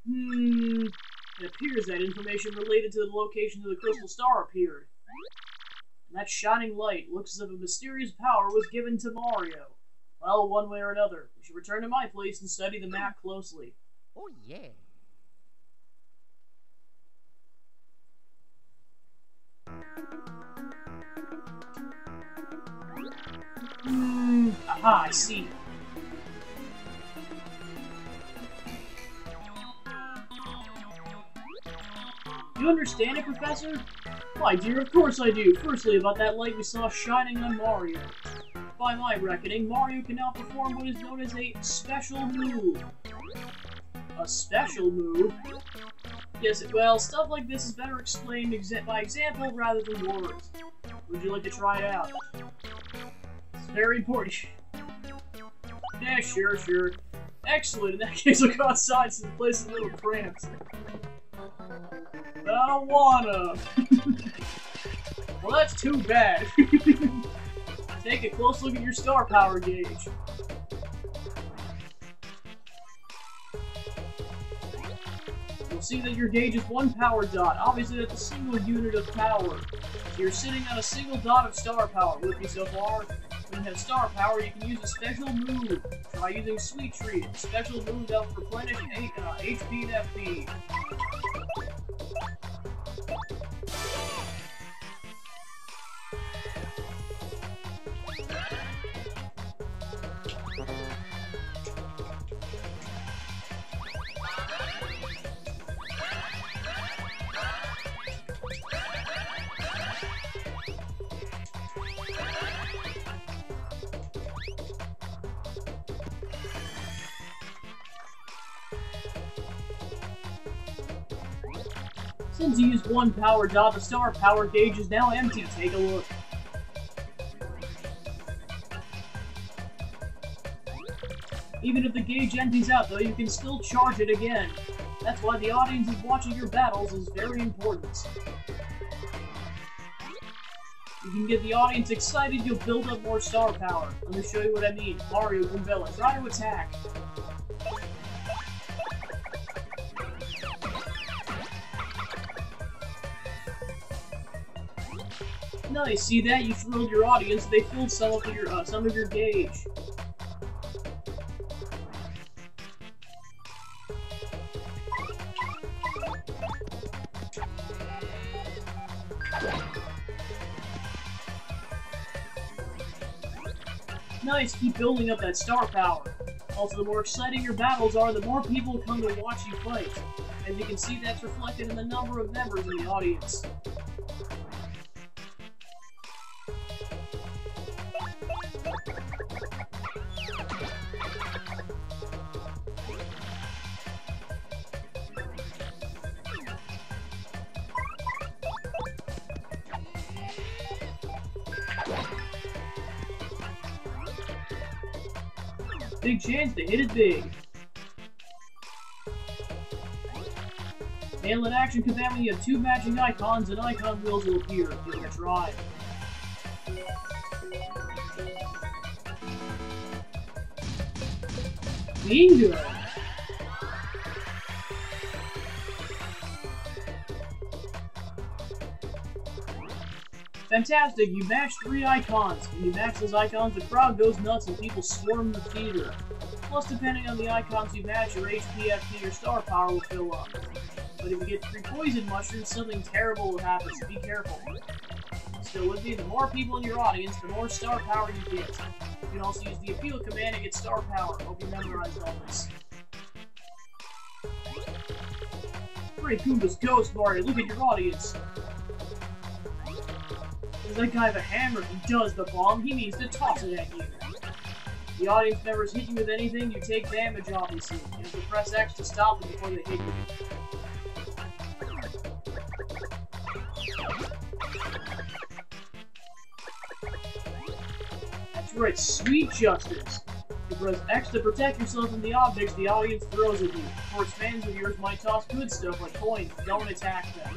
Hmm... It appears that information related to the location of the crystal star appeared. And that shining light looks as if a mysterious power was given to Mario. Well, one way or another, we should return to my place and study the map closely. Oh, yeah. Hmm, aha, I see. You understand it, Professor? My dear, of course I do. Firstly, about that light we saw shining on Mario. By my reckoning, Mario can now perform what is known as a special move. A special move? Yes, well, stuff like this is better explained exa by example rather than words. Would you like to try it out? It's very important. yeah, sure, sure. Excellent, in that *laughs* case I'll go outside since the place is a little cramped. I don't wanna. *laughs* well, that's too bad. *laughs* Take a close look at your star power gauge. You'll see that your gauge is one power dot. Obviously, that's a single unit of power. You're sitting on a single dot of star power. With me so far? When you have star power, you can use a special move. Try using Sweet Treat. A Special move that will replenish uh, HP and FP. Since you used one power dot, the star power gauge is now empty. Take a look. Even if the gauge empties out, though, you can still charge it again. That's why the audience is watching your battles is very important. You can get the audience excited, you'll build up more star power. Let me show you what I mean. Mario Goombella, try to attack. Nice, see that? You thrilled your audience, they filled some of your, uh, some of your gauge. Nice, keep building up that star power. Also, the more exciting your battles are, the more people come to watch you fight. As you can see, that's reflected in the number of members in the audience. To hit it big. Nail in action command when you have two matching icons and icon wheels will appear. It a try. Bingo! Fantastic, you matched three icons. When you match those icons, the crowd goes nuts and people swarm the theater. Plus, depending on the icons you match, your HP, FP, or star power will fill up. But if you get three poison mushrooms, something terrible will happen, so be careful. Still with me, the more people in your audience, the more star power you get. You can also use the appeal command to get star power. Hope you memorized all this. Great Goomba's Ghost, Mario, look at your audience. Does that guy have a hammer? He does the bomb. He needs to toss it at you. The audience members hit you with anything, you take damage, obviously. You have to press X to stop them before they hit you. That's right, sweet justice. You press X to protect yourself from the objects the audience throws at you. Of course, fans of yours might toss good stuff like coins. Don't attack them.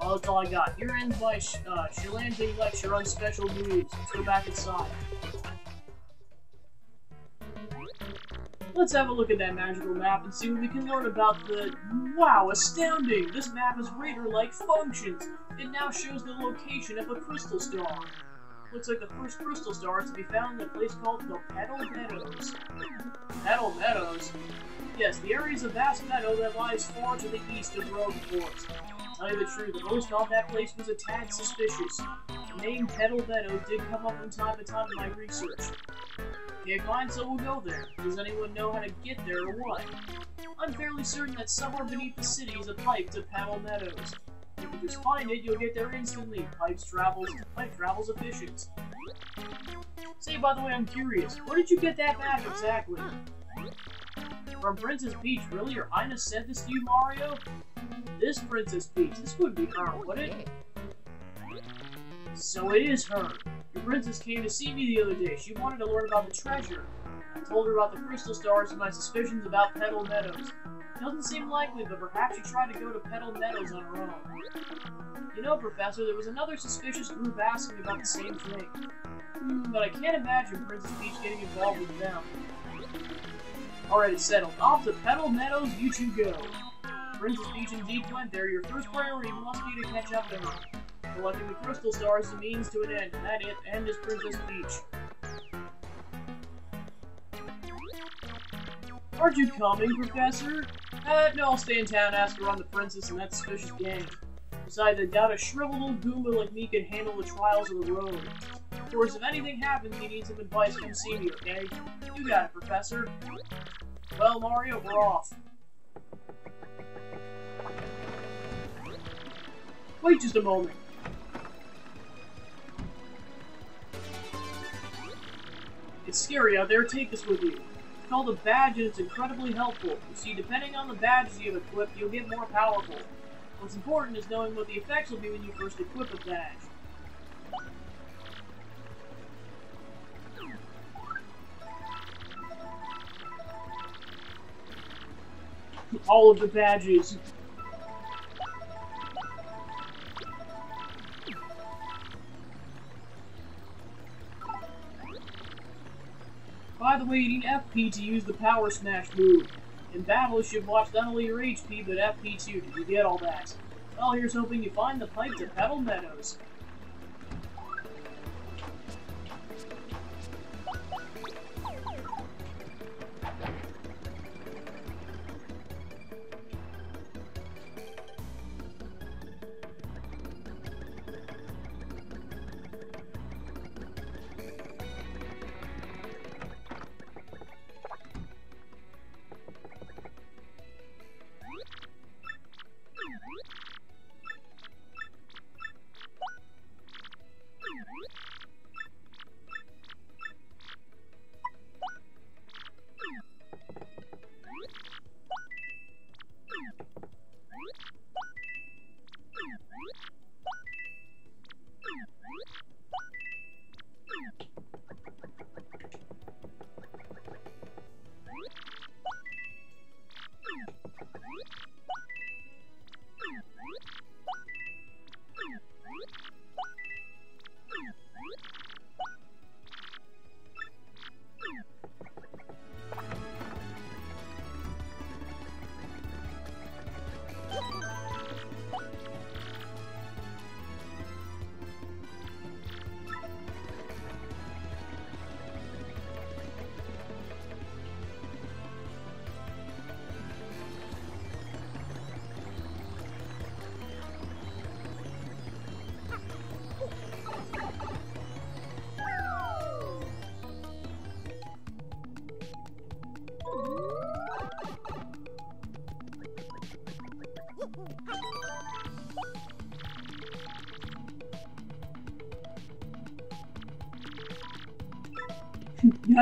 Well, that's all I got. Here ends my sh uh, Shillanding lecture on special moves. Let's go back inside. Let's have a look at that magical map and see what we can learn about the... Wow, astounding! This map has radar-like functions! It now shows the location of a crystal star. Looks like the first crystal star is to be found in a place called the Petal Meadows. Petal Meadows? Yes, the area is a vast meadow that lies far to the east of Rogueport. Tell you the truth, the host on that place was a tad suspicious. The name Petal Meadows did come up from time to time in my research. Can't find, we'll go there. Does anyone know how to get there or what? I'm fairly certain that somewhere beneath the city is a pipe to Petal Meadows. If you just find it, you'll get there instantly. Pipes travels, pipe travels efficient. Say, by the way, I'm curious. Where did you get that map exactly? From Princess Peach, really? Your Highness said this to you, Mario? This Princess Peach, this wouldn't be her, would it? So it is her. Your princess came to see me the other day. She wanted to learn about the treasure. I told her about the crystal stars and my suspicions about Petal Meadows. Doesn't seem likely, but perhaps she tried to go to Petal Meadows on her own. You know, Professor, there was another suspicious group asking about the same thing. Hmm, but I can't imagine Princess Peach getting involved with them. Alright, it's settled. Off to Petal Meadows, you two go. Princess Peach indeed went there. Your first priority must be to catch up to her. Collecting the crystal stars is a means to an end, and that end is Princess Peach. Aren't you coming, Professor? Uh, no, I'll stay in town, ask around the princess and that suspicious gang. I doubt a shriveled old Goomba like me can handle the trials of the road. Of course, if anything happens, you need some advice, come see me, okay? You got it, Professor. Well, Mario, we're off. Wait just a moment. It's scary out there, take this with you. It's called a badge and it's incredibly helpful. You see, depending on the badges you have equipped, you'll get more powerful. What's important is knowing what the effects will be when you first equip a badge. All of the badges. By the way, you need FP to use the Power Smash move. In battle, you should watch not only your HP, but FP too. Did you get all that? Well, here's hoping you find the pipe to Petal Meadows.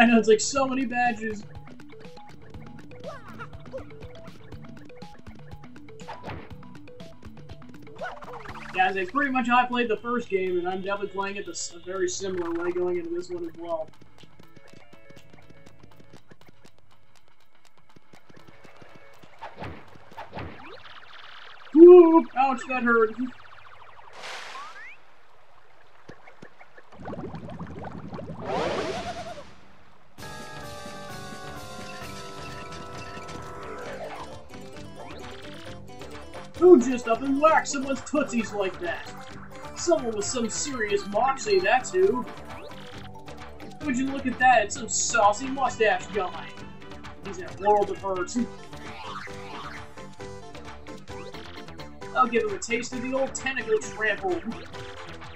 I know, it's like so many badges. Guys, it's pretty much how I played the first game, and I'm definitely playing it a very similar way going into this one as well. Ouch, that hurt. Just up and whack someone's tootsies like that? Someone with some serious moxie, that's who. Would you look at that? It's some saucy mustache guy. He's in a world of hurt. I'll give him a taste of the old tentacle trample.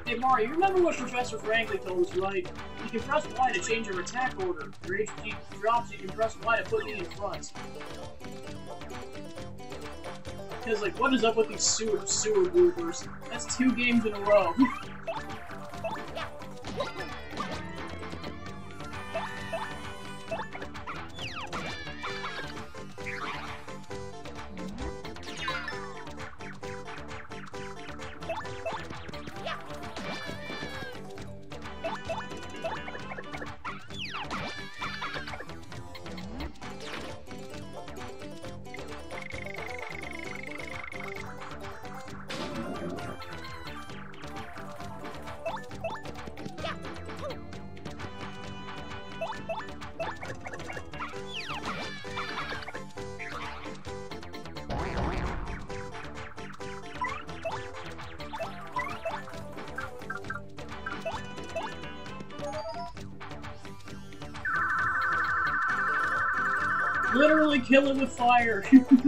Hey Mario, you remember what Professor Frankly told us, right? You can press Y to change your attack order. Your HP drops, you can press Y to put me in front. Because, like, what is up with these sewer, sewer bloopers? That's two games in a row. *laughs* fire. *laughs*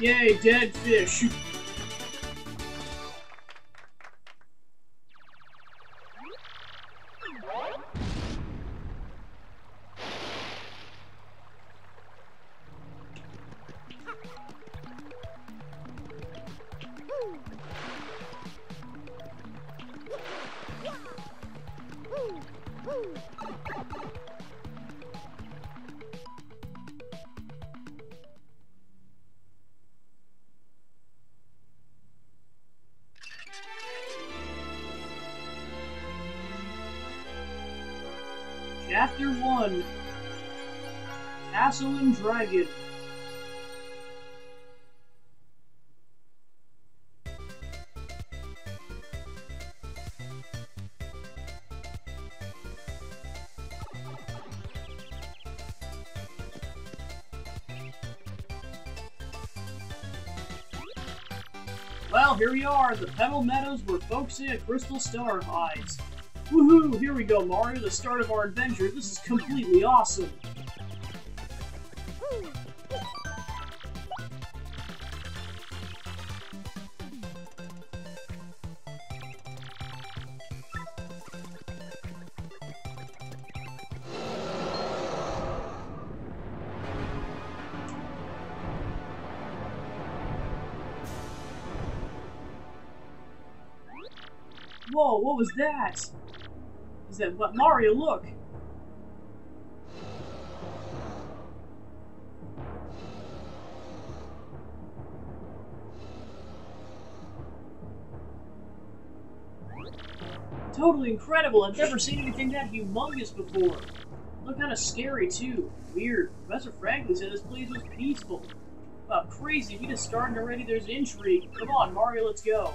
Yay, dead fish. Here we are, the Petal Meadows where Foxy and Crystal Star hides. Woohoo! Here we go, Mario, the start of our adventure. This is completely awesome. Was that? Is that what? Mario, look! Totally incredible! I've never seen anything that humongous before! Looked kinda scary too. Weird. Professor Frankly said this place was peaceful. Wow, crazy. We just started already. There's intrigue. Come on, Mario, let's go.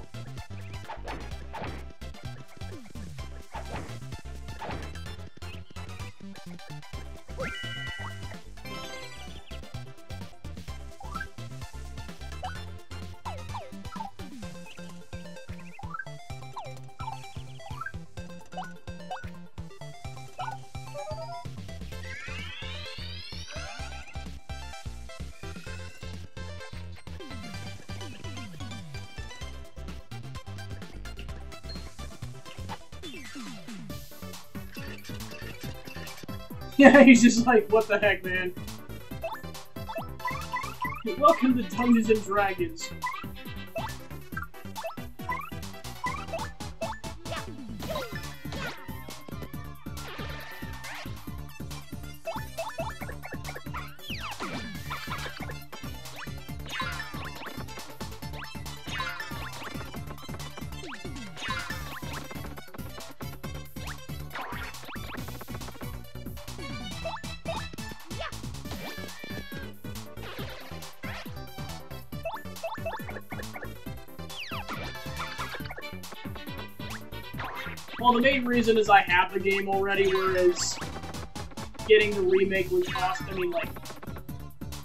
*laughs* Yeah, he's just like, what the heck, man? Welcome to Dungeons and Dragons. The main reason is I have the game already, whereas getting the remake would cost, I mean, like,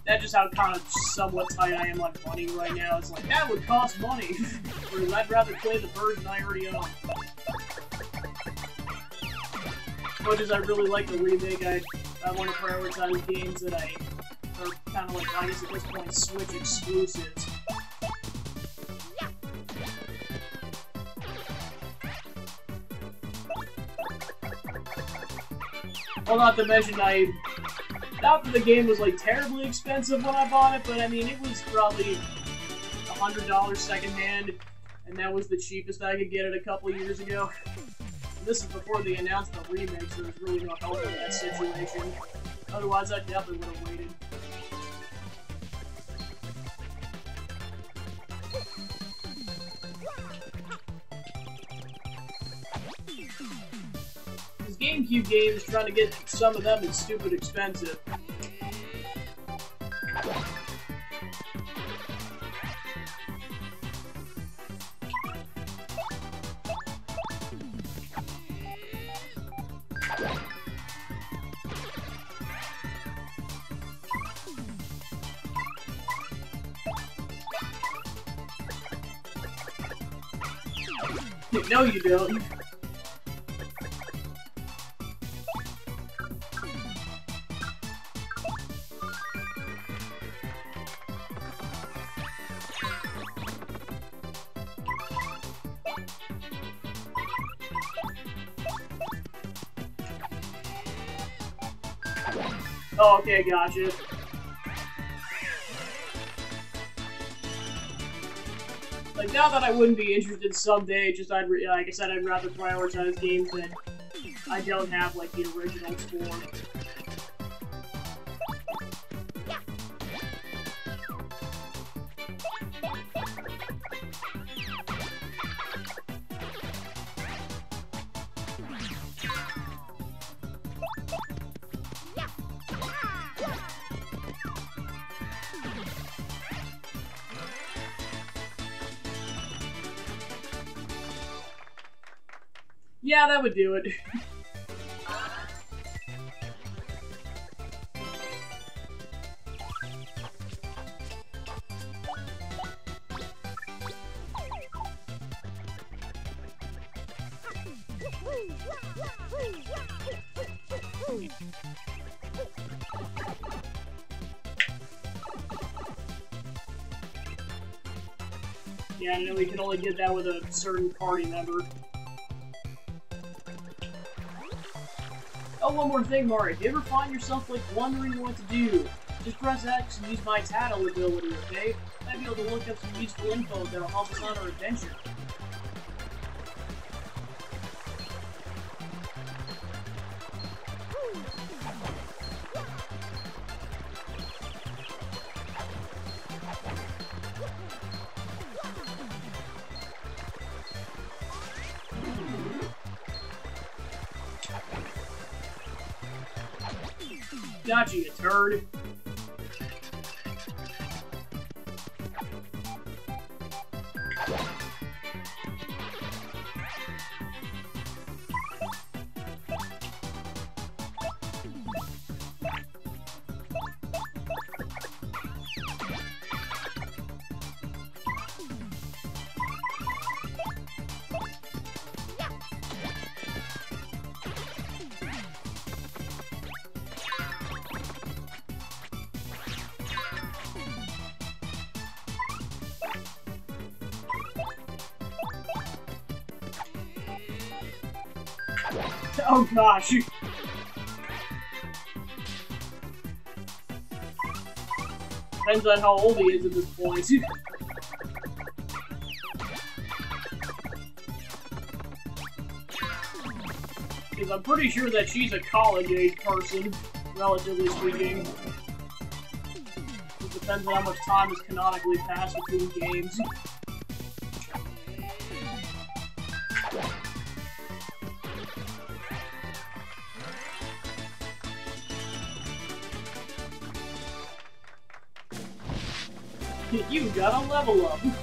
that's just how kind of somewhat tight I am on money right now. It's like, that would cost money, *laughs* whereas I'd rather play the version I already own. As Much as I really like the remake, I, I want to prioritize games that I are kind of like, I guess at this point, Switch exclusives. Well, not to mention, I... Not that the game was, like, terribly expensive when I bought it, but, I mean, it was probably $100 secondhand, and that was the cheapest I could get it a couple years ago. And this is before they announced the remake, so there's really no help in that situation. Otherwise, I definitely would have waited. GameCube games, trying to get some of them is stupid expensive. no, you don't. Okay, gotcha. Like, now that I wouldn't be interested someday, just I'd, like I said, I'd rather prioritize games that I don't have, like, the original for. that would do it. Yeah, I know we can only get that with a certain party member. One more thing, Mario. If you ever find yourself, like, wondering what to do, just press X and use my tattle ability, okay? Might be able to look up some useful info that'll help us on our adventure. Oh gosh. Depends on how old he is at this point. *laughs* Because I'm pretty sure that she's a college-age person, relatively speaking. It depends on how much time has canonically passed between games. Level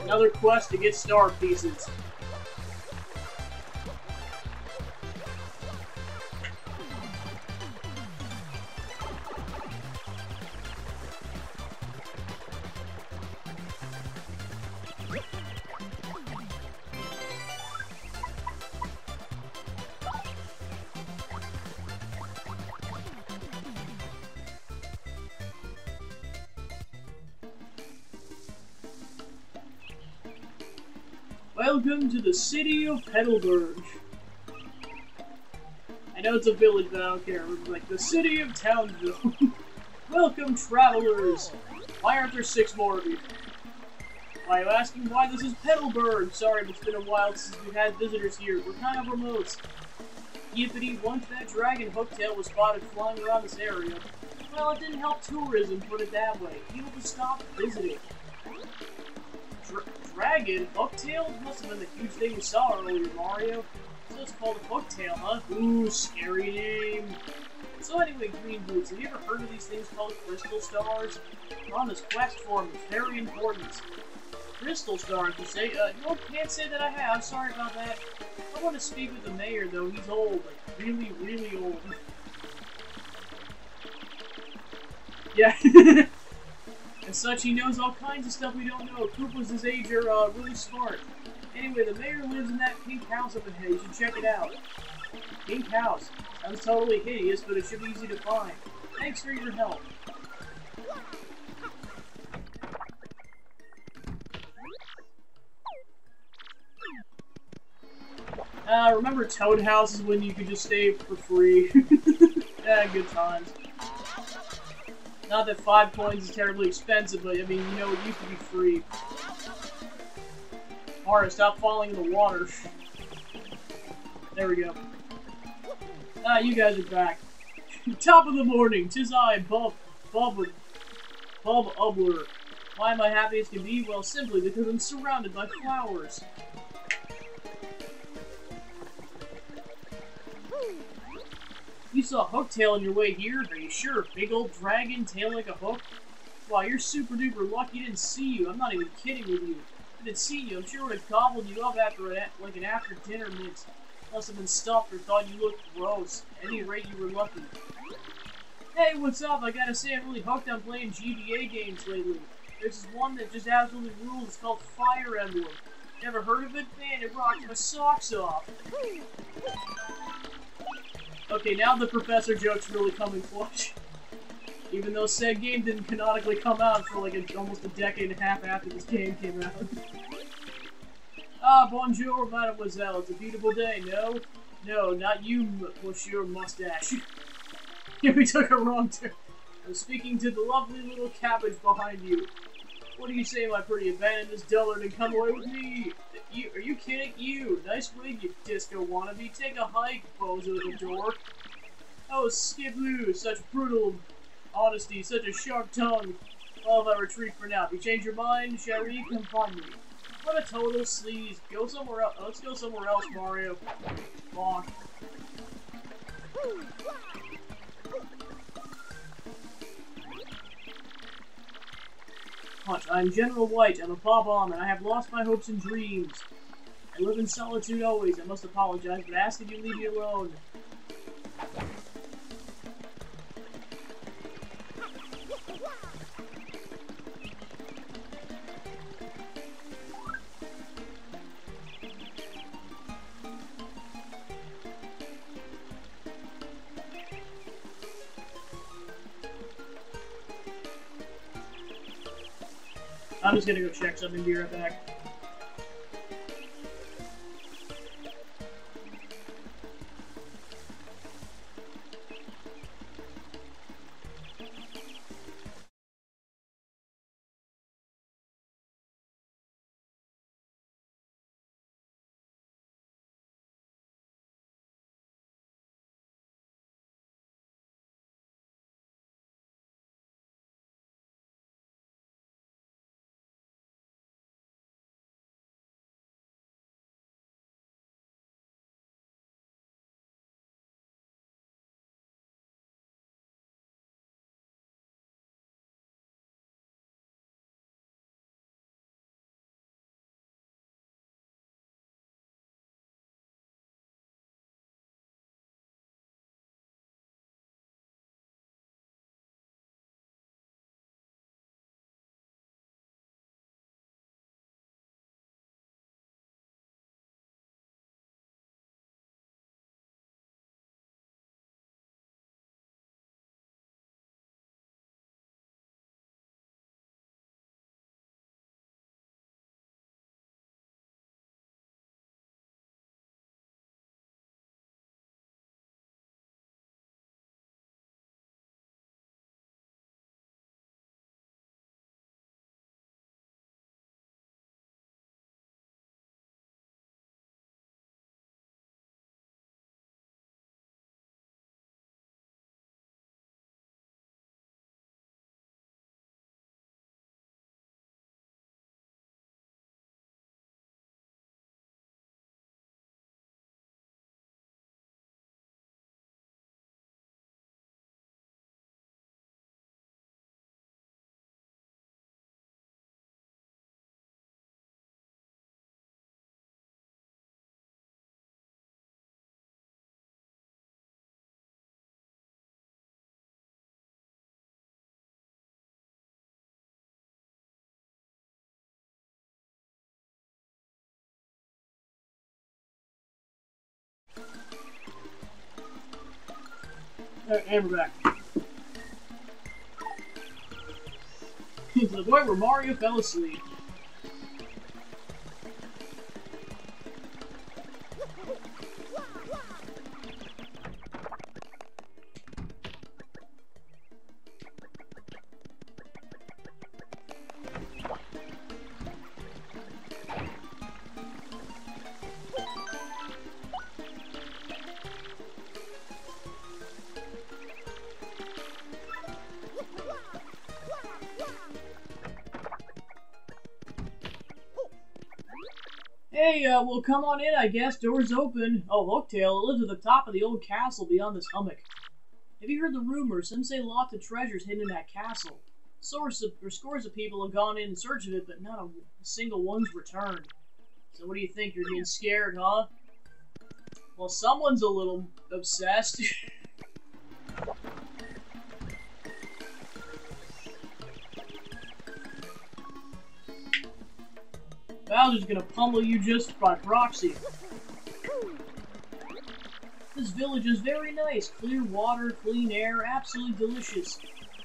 Another quest to get star pieces. The city of Petalburg. I know it's a village, but I don't care. Like the city of Townsville. *laughs* Welcome, travelers. Why aren't there six more of you? Why are you asking why this is Petalburg? Sorry, but it's been a while since we've had visitors here. We're kind of remote. Yippity, once that dragon hooktail was spotted flying around this area. Well, it didn't help tourism, put it that way. People just stopped visiting. Dra dragon? Hooktail? Must have been the huge thing you saw earlier, Mario. So it's called a hooktail, huh? Ooh, scary name. So anyway, Green Boots, have you ever heard of these things called crystal stars? We're on this quest for them. It's very important. Crystal stars, you say? Uh, no, can't say that I have. Sorry about that. I want to speak with the mayor, though. He's old. Like, really, really old. *laughs* Yeah. *laughs* As such, he knows all kinds of stuff we don't know. Koopas his age are uh, really smart. Anyway, the mayor lives in that pink house up ahead. You should check it out. Pink house. Sounds totally hideous, but it should be easy to find. Thanks for your help. Uh, remember Toad Houses when you could just stay for free? *laughs* yeah, good times. Not that five coins is terribly expensive, but I mean, you know, it used to be free. Alright, stop falling in the water. There we go. Ah, you guys are back. *laughs* Top of the morning, tis I, Bob, Bob, Bob Ubler. Why am I happy as can be? Well, simply because I'm surrounded by flowers. You saw a Hooktail on your way here? Are you sure? Big old dragon, tail like a hook? Wow, you're super duper lucky I didn't see you. I'm not even kidding with you. I had seen you, I'm sure would have gobbled you up after a, like an after dinner mix. Must have been stuffed or thought you looked gross. At any rate, you were lucky. Hey, what's up? I gotta say, I'm really hooked on playing GBA games lately. There's this one that just absolutely rules. It's called Fire Emblem. Never heard of it? Man, it rocked my socks off. Okay, now the professor joke's really coming clutch. Even though said game didn't canonically come out for like a, almost a decade and a half after this game came out. *laughs* ah, bonjour, mademoiselle. It's a beautiful day, no? No, not you, monsieur mustache. *laughs* we took a wrong turn. I'm speaking to the lovely little cabbage behind you. What do you say, my pretty? Abandon this and come away with me. You, are you kidding? You, nice wig, you disco wannabe. Take a hike, bozo the door. Oh, Skiblu, such brutal honesty, such a sharp tongue. If I retreat for now. If you change your mind, Sherry, come find me. What a total sleaze. Go somewhere else. Let's go somewhere else, Mario. Bonk. Punch. I am General White. I'm a Bob-omb, and I have lost my hopes and dreams. I live in solitude always. I must apologize, but ask that you leave me alone. I'm just gonna go check something, be right back. And we're back. to the point where Mario fell asleep. Well, come on in, I guess. Door's open. Oh, Hooktail, it lives at the top of the old castle beyond this hummock. Have you heard the rumors? Some say lots of treasures hidden in that castle. Source of, or scores of people have gone in in search of it, but not a, a single one's returned. So what do you think? You're being scared, huh? Well, someone's a little obsessed. *laughs* Bowser's gonna pummel you just by proxy. This village is very nice. Clear water, clean air, absolutely delicious.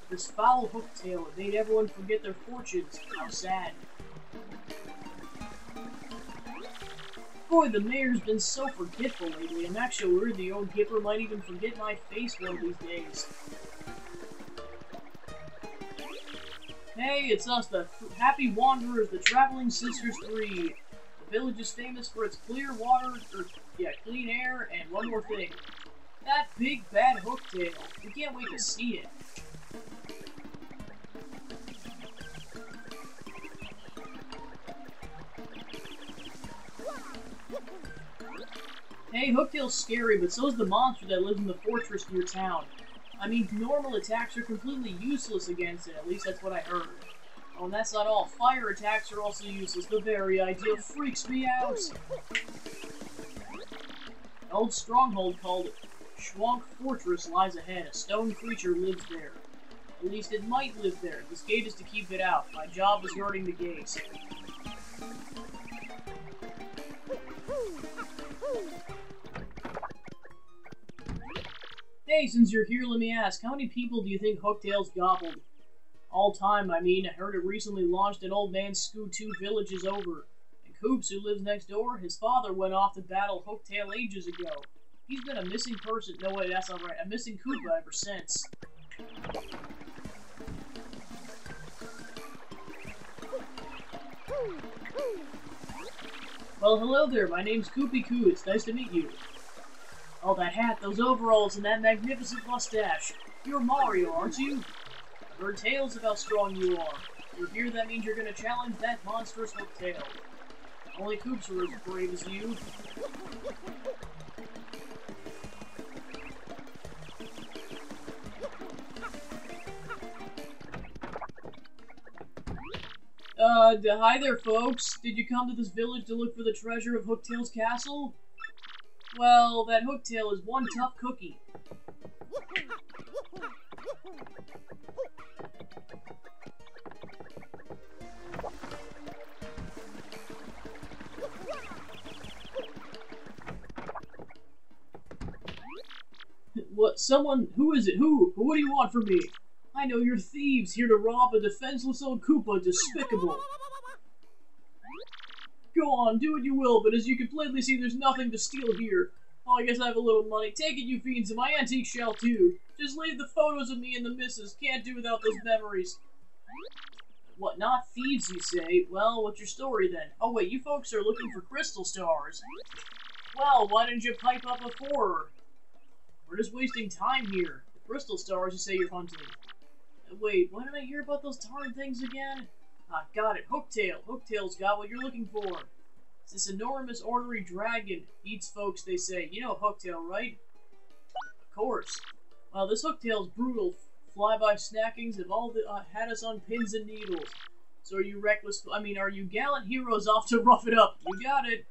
This foul hooktail made everyone forget their fortunes. How sad. Boy, the mayor's been so forgetful lately. I'm actually worried the old Gipper might even forget my face one of these days. Hey, it's us, the Happy Wanderers, the Traveling Sisters 3. The village is famous for its clear water, or, yeah, clean air, and one more thing. That big bad hooktail. We can't wait to see it. Hey, Hooktail's scary, but so's the monster that lives in the fortress near town. I mean, normal attacks are completely useless against it, at least that's what I heard. Oh, and that's not all. Fire attacks are also useless. The very idea freaks me out. An old stronghold called Shhwonk Fortress lies ahead. A stone creature lives there. At least it might live there. This gate is to keep it out. My job is guarding the gate. Hey, since you're here, let me ask, how many people do you think Hooktail's gobbled? All time, I mean. I heard it recently launched an old man Scoo two villages over. And Koops, who lives next door, his father went off to battle Hooktail ages ago. He's been a missing person. No, way, that's not right. A missing Koopa ever since. Well, hello there. My name's Koopie Koo. It's nice to meet you. Oh, that hat, those overalls, and that magnificent mustache. You're Mario, aren't you? I've heard tales of how strong you are. You're here, that means you're gonna challenge that monstrous hooktail. Only Koops are as brave as you. Uh, hi there, folks. Did you come to this village to look for the treasure of Hooktail's castle? Well, that Hooktail is one tough cookie. What? Someone? Who is it? Who? What do you want from me? I know you're thieves here to rob a defenseless old Koopa. Despicable. On, do what you will, but as you can plainly see, there's nothing to steal here. Oh, I guess I have a little money. Take it, you fiends, and my antique shell, too. Just leave the photos of me and the missus. Can't do without those memories. What, not thieves, you say? Well, what's your story, then? Oh, wait, you folks are looking for crystal stars. Well, why didn't you pipe up before? We're just wasting time here. The crystal stars you say you're hunting. Wait, why did I hear about those darn things again? Ah, got it. Hooktail. Hooktail's got what you're looking for. This enormous ornery dragon. Eats folks, they say. You know Hooktail, right? Of course. Well, this Hooktail's brutal. Flyby snackings have all the, uh, had us on pins and needles. So are you reckless? I mean, are you gallant heroes off to *laughs* rough it up? You got it.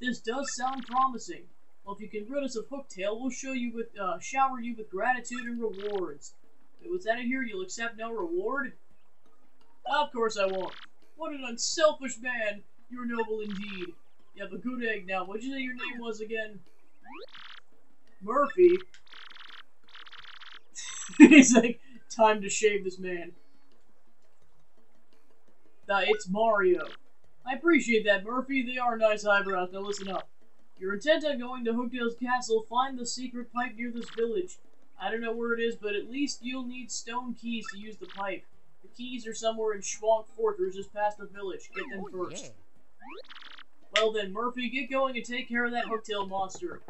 This does sound promising. Well, if you can rid us of Hooktail, we'll show you with, uh, shower you with gratitude and rewards. Wait, was that in here? You'll accept no reward? Of course I won't. What an unselfish man. You're noble indeed. You have a good egg now. What'd you say your name was again? Murphy? *laughs* He's like, time to shave this man. Uh, it's Mario. I appreciate that, Murphy. They are nice eyebrows. Now listen up. You're intent on going to Hooktail's castle, find the secret pipe near this village. I don't know where it is, but at least you'll need stone keys to use the pipe. The keys are somewhere in Shhwonk Fortress just past the village. Get them first. Well then, Murphy, get going and take care of that hooktail monster.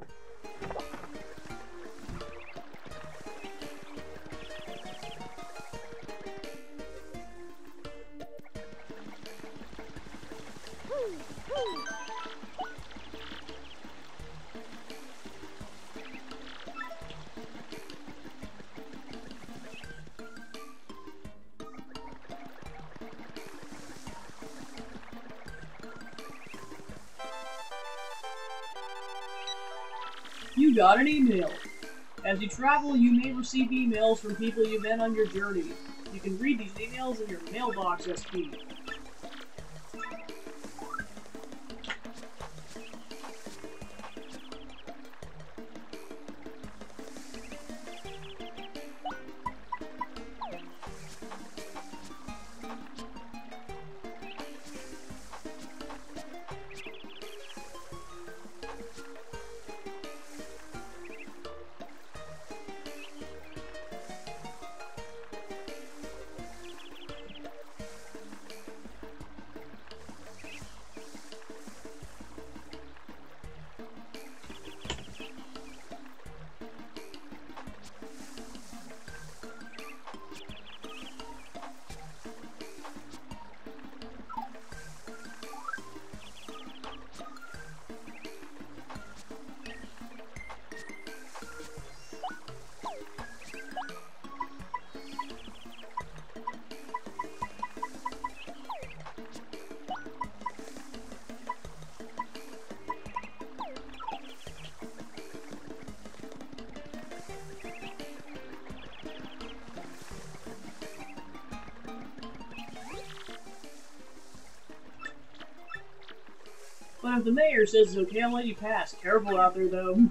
Got an email. As you travel, you may receive emails from people you met on your journey. You can read these emails in your mailbox SP. The mayor says it's okay, I'll let you pass. Careful out there, though.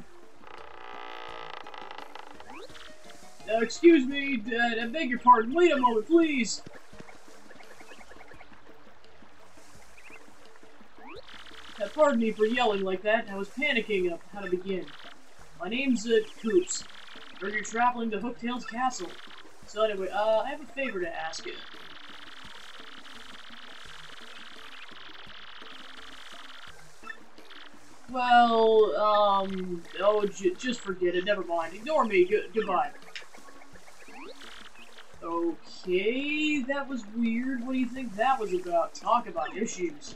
Uh, excuse me, uh, I beg your pardon. Wait a moment, please. Uh, pardon me for yelling like that. I was panicking of how to begin. My name's uh, Koops. Heard you're traveling to Hooktail's castle. So anyway, uh, I have a favor to ask you. Well, um, oh, just forget it. Never mind. Ignore me. G goodbye. Okay, that was weird. What do you think that was about? Talk about issues.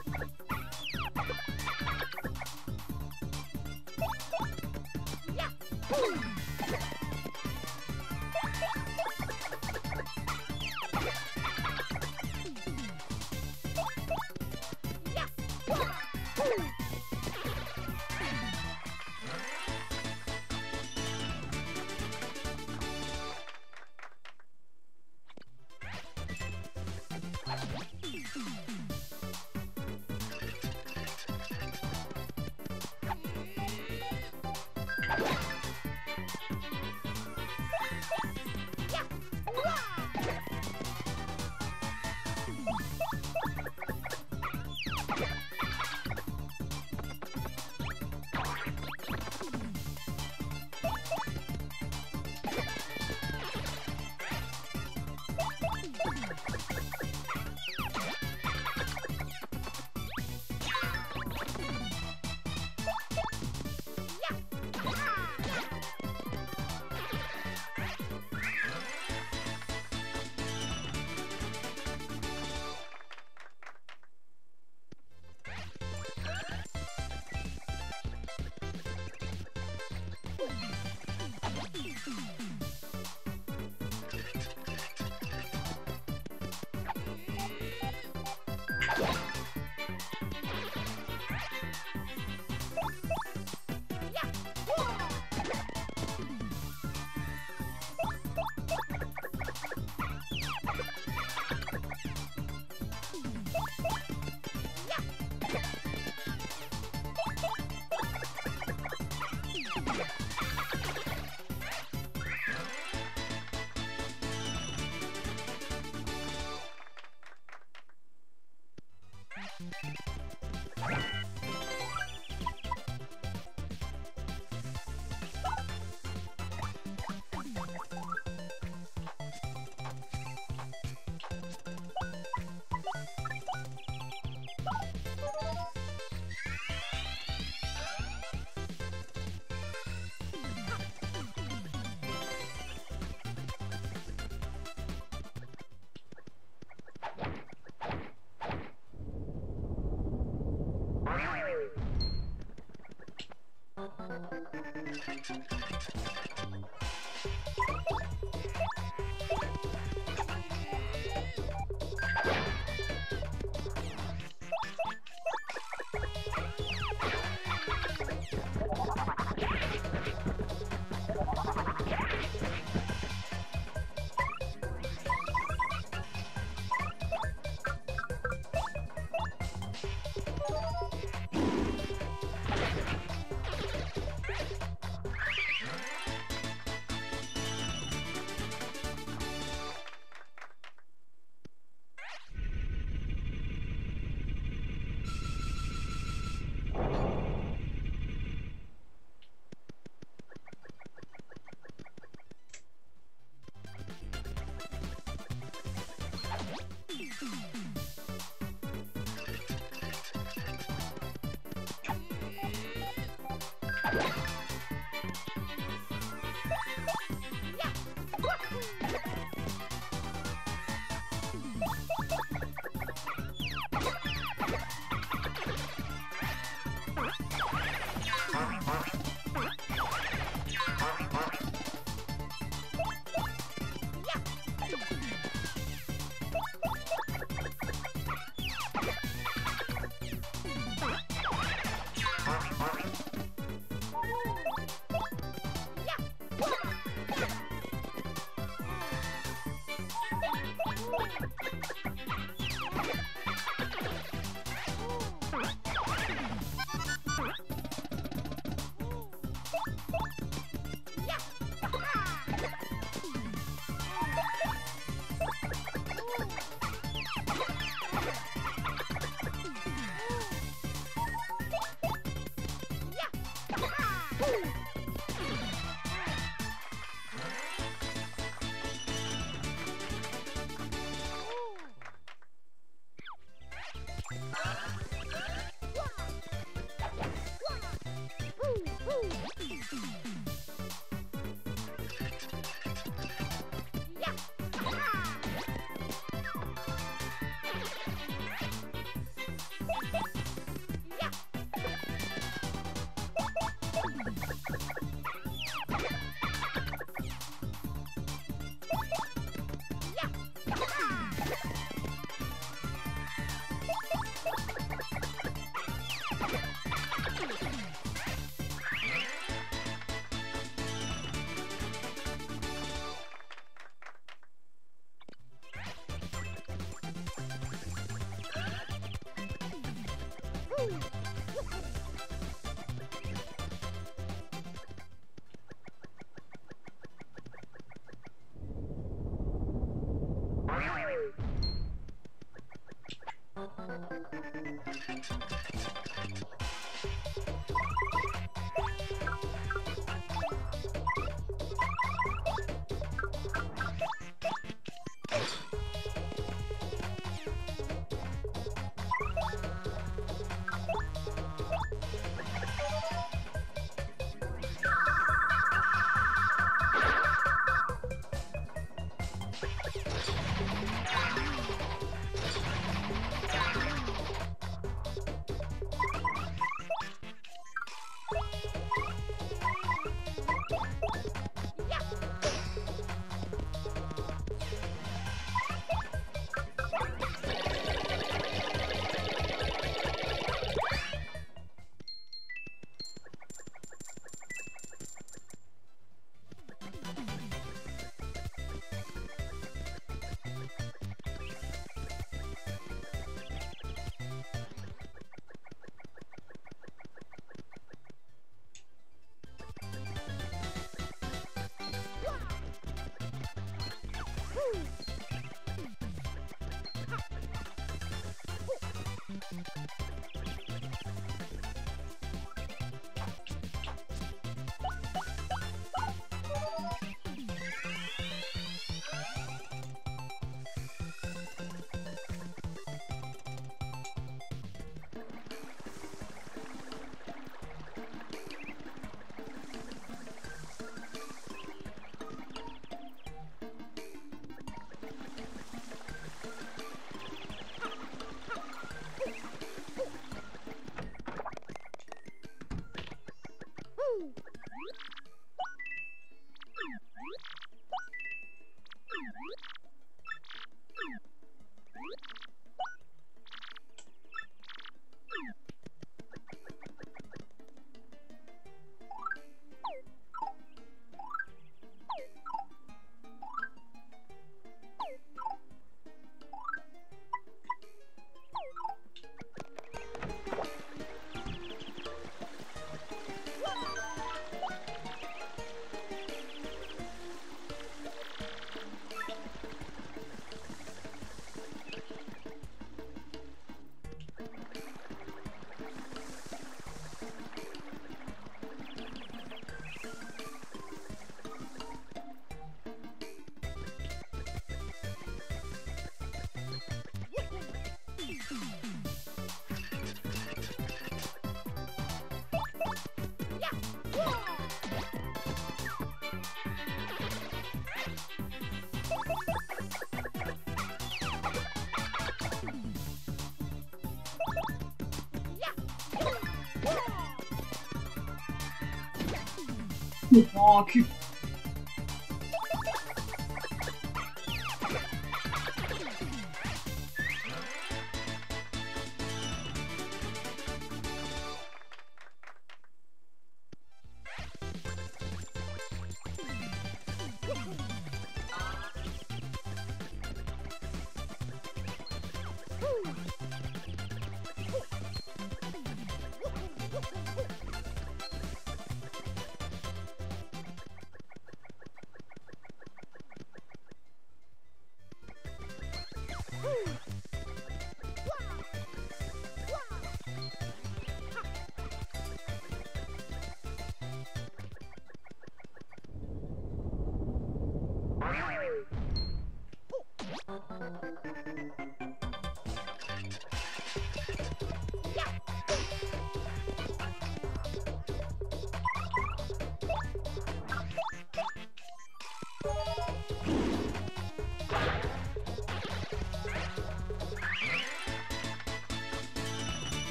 Bonk.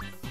何?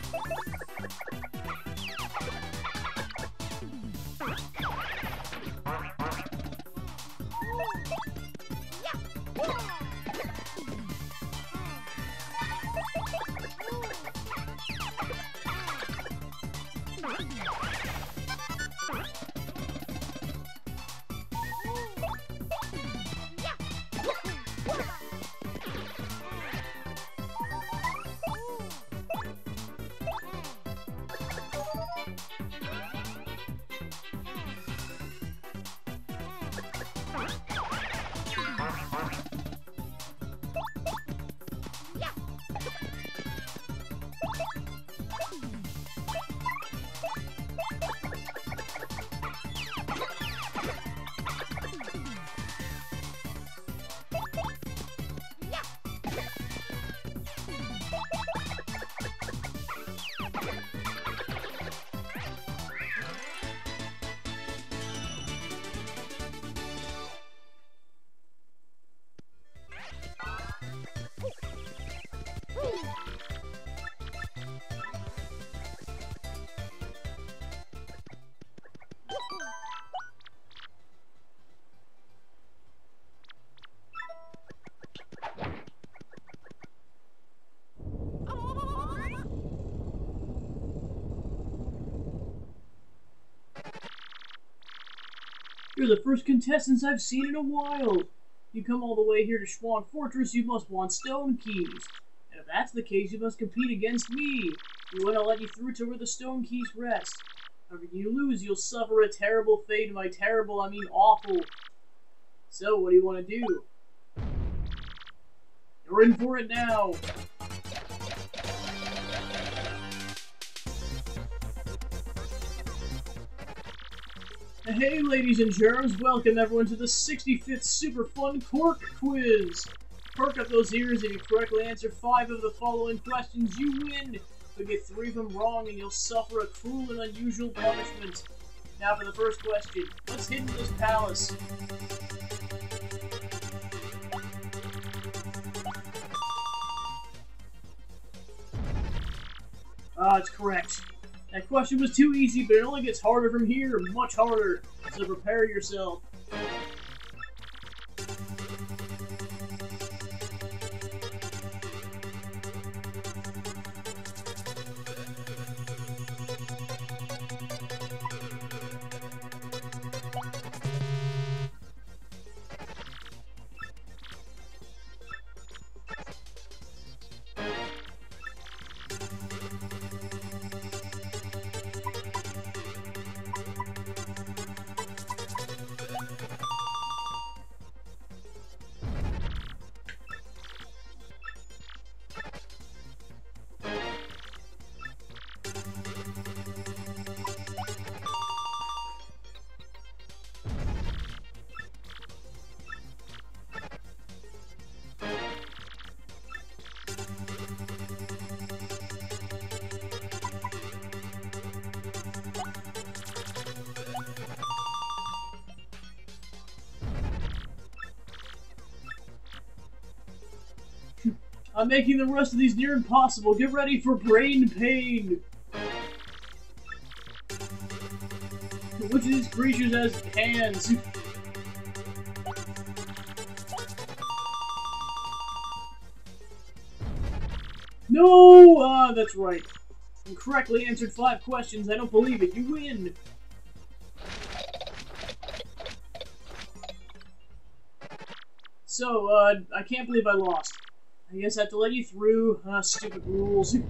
You're the first contestants I've seen in a while. You come all the way here to Shhwonk Fortress, you must want stone keys. And if that's the case, you must compete against me. We want to let you through to where the stone keys rest. If you lose, you'll suffer a terrible fate, and by terrible, I mean awful. So, what do you want to do? You're in for it now! Hey ladies and germs, welcome everyone to the 65th Super Fun Cork Quiz! Perk up those ears if you correctly answer 5 of the following questions, you win! But get 3 of them wrong and you'll suffer a cruel and unusual punishment. Now for the first question, what's hidden in this palace? Ah, it's correct. Question was too easy, but it only gets harder from here, much harder. So prepare yourself. I'm making the rest of these near impossible. Get ready for brain pain. Which of these creatures has hands? No! Ah, that's right. You correctly answered five questions. I don't believe it. You win. So, uh, I can't believe I lost. I guess I have to let you through. Uh, stupid rules. *laughs*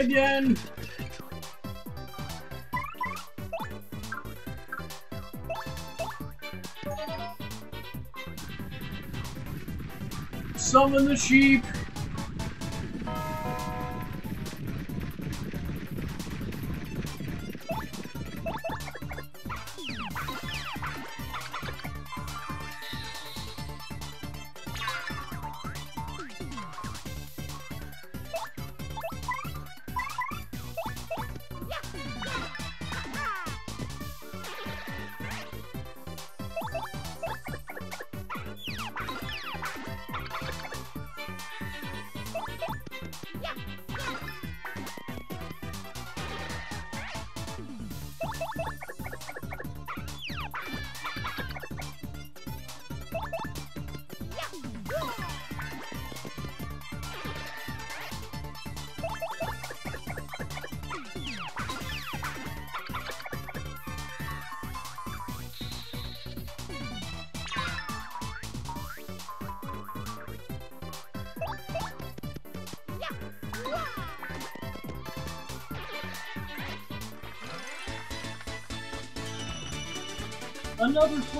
again! Summon the sheep!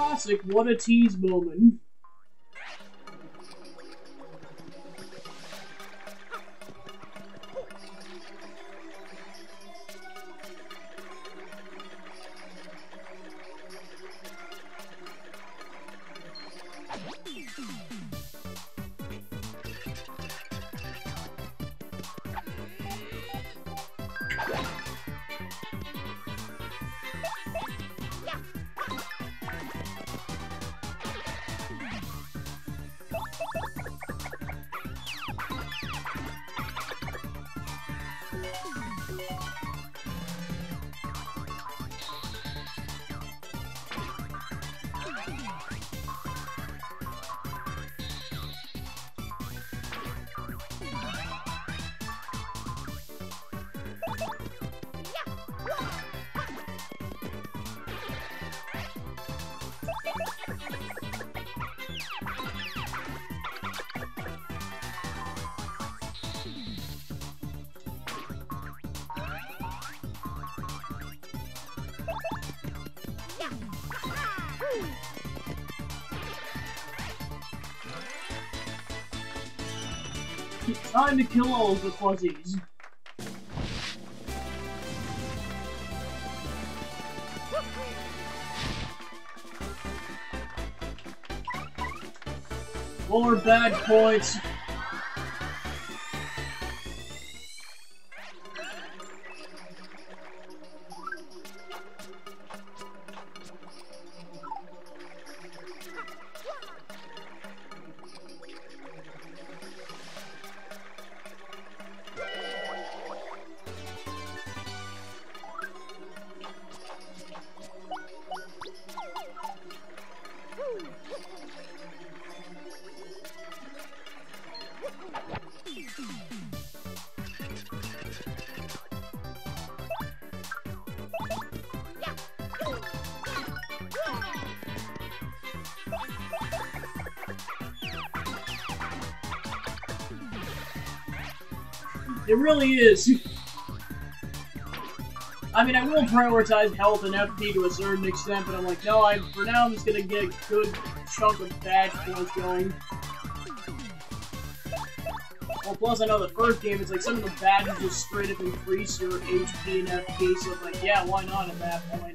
Classic what a tease moment. Kill all the fuzzies. More bad points. It really is. I mean, I will prioritize health and FP to a certain extent, but I'm like, no, I for now I'm just gonna get a good chunk of badge points going. Well, plus I know the first game, it's like some of the badges just straight up increase your HP and FP, so like, yeah, why not at that point?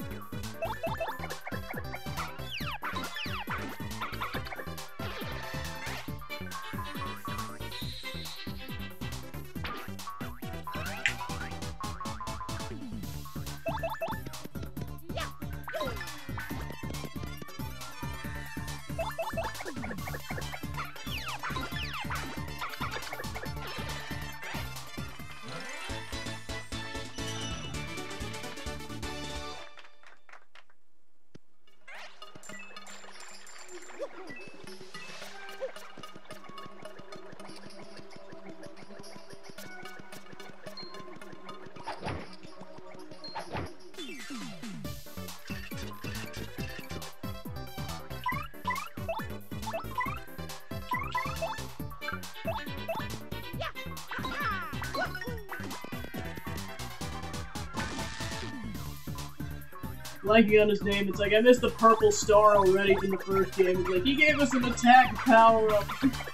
Blanking on his name. It's like, I missed the purple star already from the first game. It's like, he gave us an attack power-up. *laughs*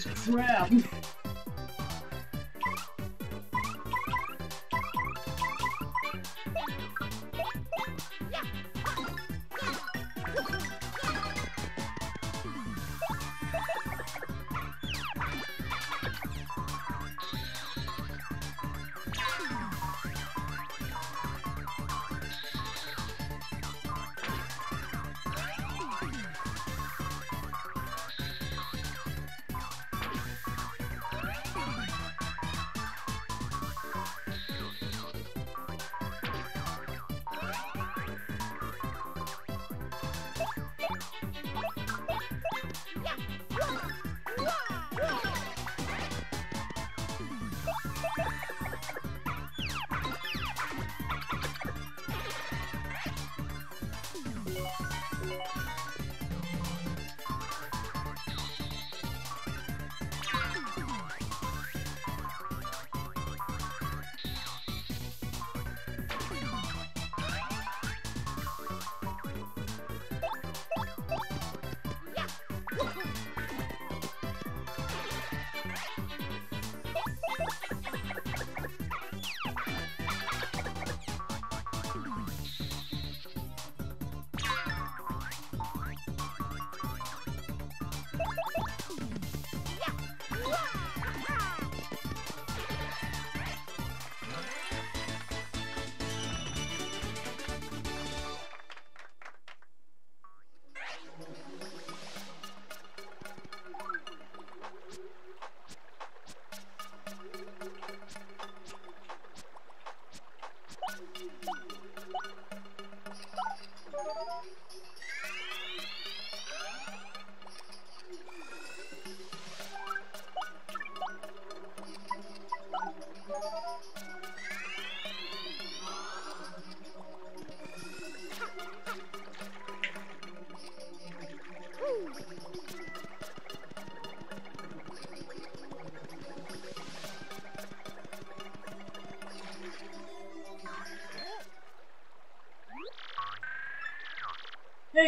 crap.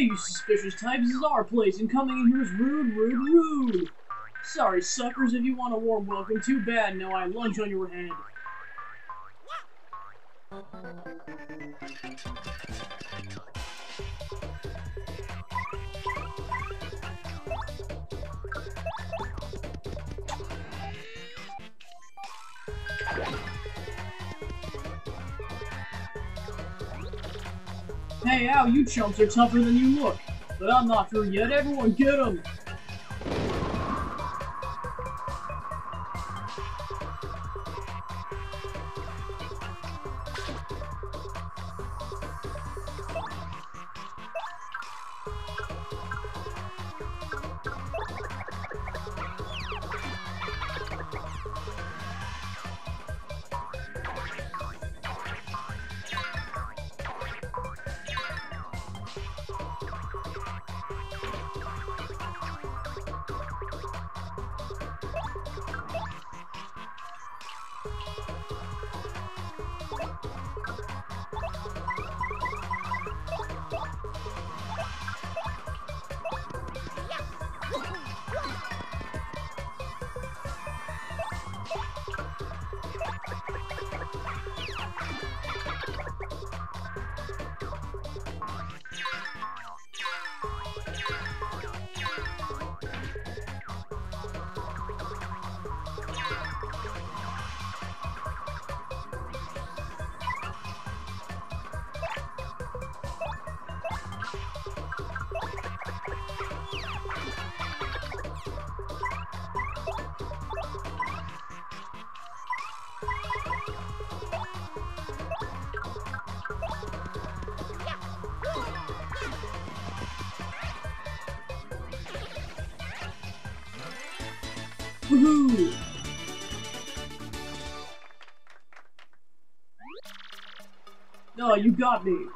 You suspicious types, this is our place, and coming in here is rude, rude, rude! Sorry, suckers, if you want a warm welcome, too bad, now I lunge on your head. Chumps are tougher than you look. But I'm not through yet. Everyone get him! Got me.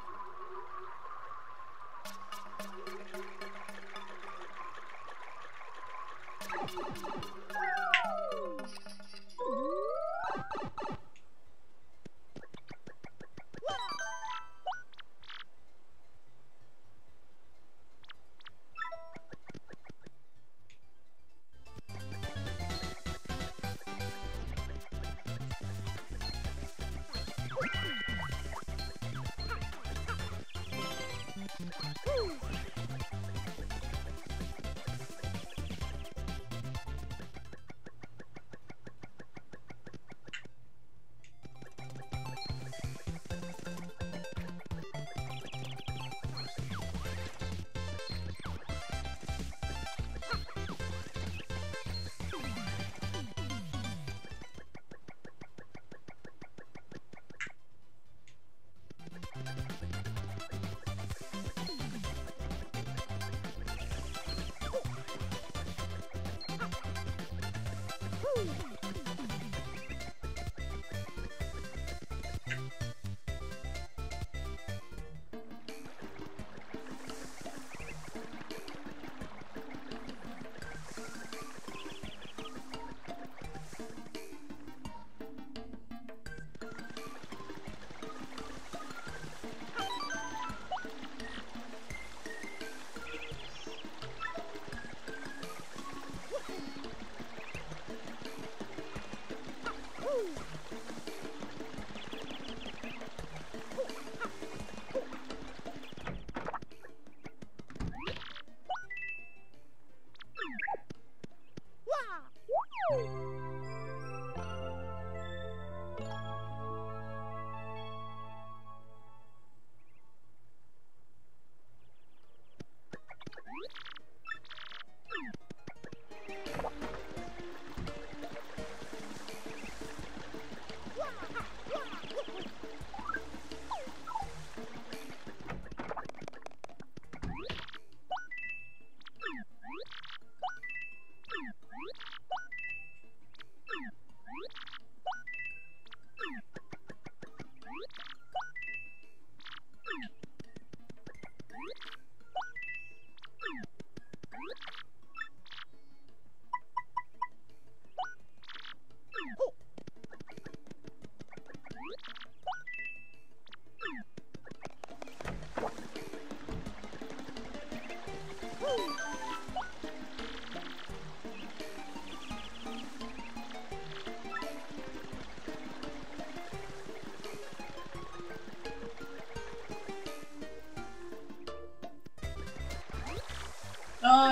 Woo!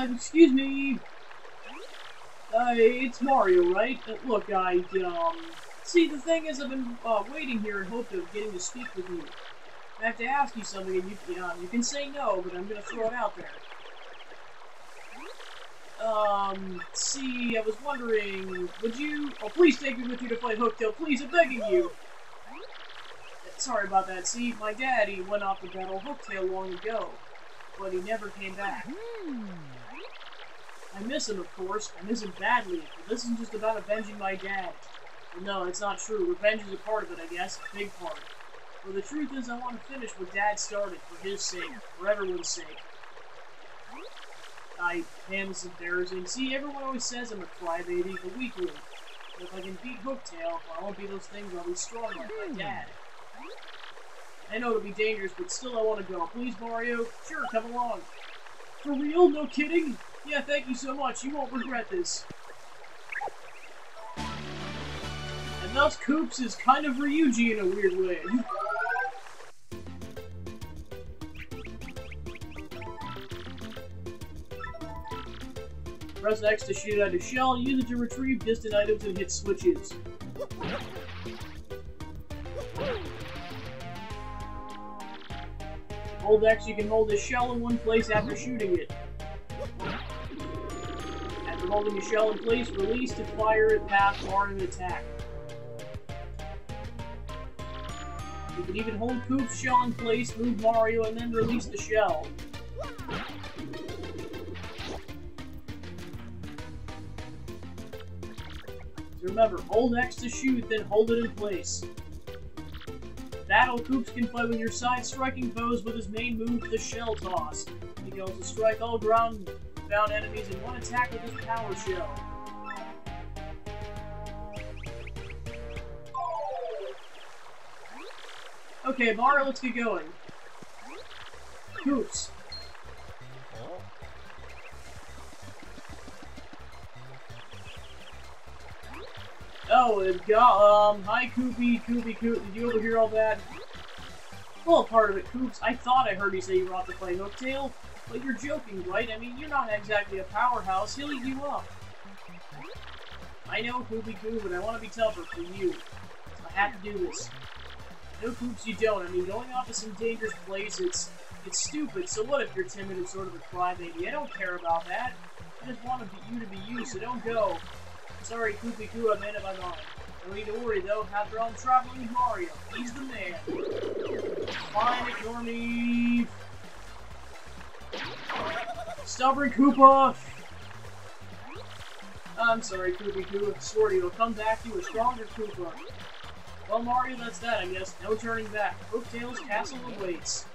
Uh, excuse me. Uh, it's Mario, right? Uh, look, I, um... See, the thing is, I've been uh, waiting here in hope of getting to speak with you. I have to ask you something, and you, uh, you can say no, but I'm gonna throw it out there. Um, see, I was wondering, would you... Oh, please take me with you to play Hooktail, please, I'm begging you! Sorry about that, see, my daddy went off to battle Hooktail long ago, but he never came back. I miss him, of course. I miss him badly, but this isn't just about avenging my dad. Well, no, it's not true. Revenge is a part of it, I guess. A big part. But the truth is, I want to finish what Dad started, for his sake, for everyone's sake. I, this is embarrassing. See, everyone always says I'm a crybaby, but weakling. But if I can beat Hooktail, I won't be those things, I'll be strong like my hmm. dad. I know it'll be dangerous, but still I want to go. Please, Mario? Sure, come along. For real? No kidding? Yeah, thank you so much. You won't regret this. And thus, Koops is kind of Ryuji in a weird way. Press X to shoot out a shell, use it to retrieve distant items and hit switches. Hold X, you can hold a shell in one place after shooting it. Holding a shell in place, release to fire it past or an attack. You can even hold Koop's shell in place, move Mario, and then release the shell. Remember, hold X to shoot, then hold it in place. Battle Koops can play with your side-striking foes with his main move, the Shell Toss. He can also strike all ground-bound enemies in one attack with his Power Shell. Okay, Mario, let's get going. Koops. Oh, and got, um, hi Koopy, Koopy, Koop. Did you overhear all that? Well, part of it, Koops. I thought I heard you say you were off to play Hooktail, but you're joking, right? I mean, you're not exactly a powerhouse. He'll eat you up. I know, Koopie Koo, but I want to be tougher for you. So I have to do this. No, Koops, you don't. I mean, going off to some dangerous place, it's, it's stupid. So what if you're timid and sort of a crybaby? I don't care about that. I just want to be, you to be you, so don't go. Sorry, Koopie Koo, I made up my mind. No need to worry, though. After all, I'm traveling Mario. He's the man. Fine, ignore me. Stubborn Koopa! I'm sorry, Koopie Koo. I swear to you, I'll come back to a stronger Koopa. Well, Mario, that's that, I guess. No turning back. Hooktail's castle awaits.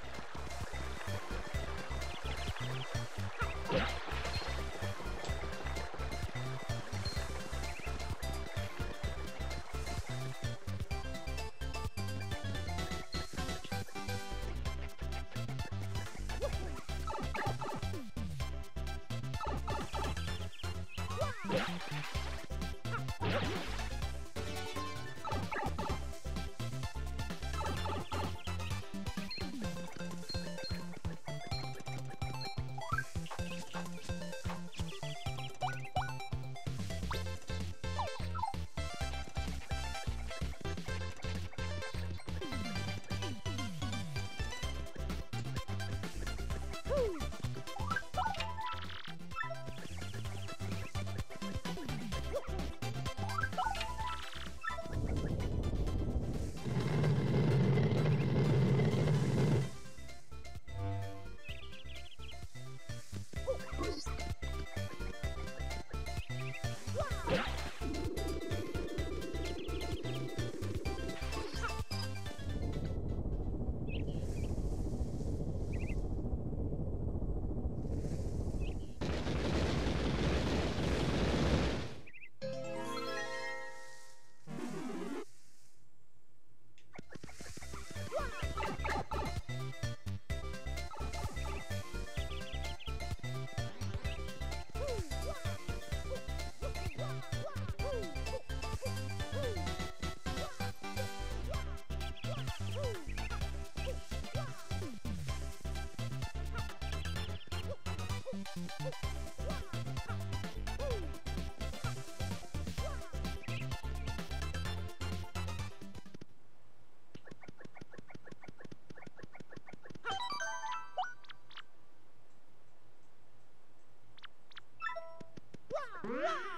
Wow!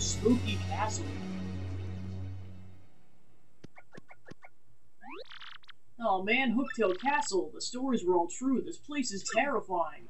Spooky castle. Oh man, Hooktail Castle. The stories were all true. This place is terrifying.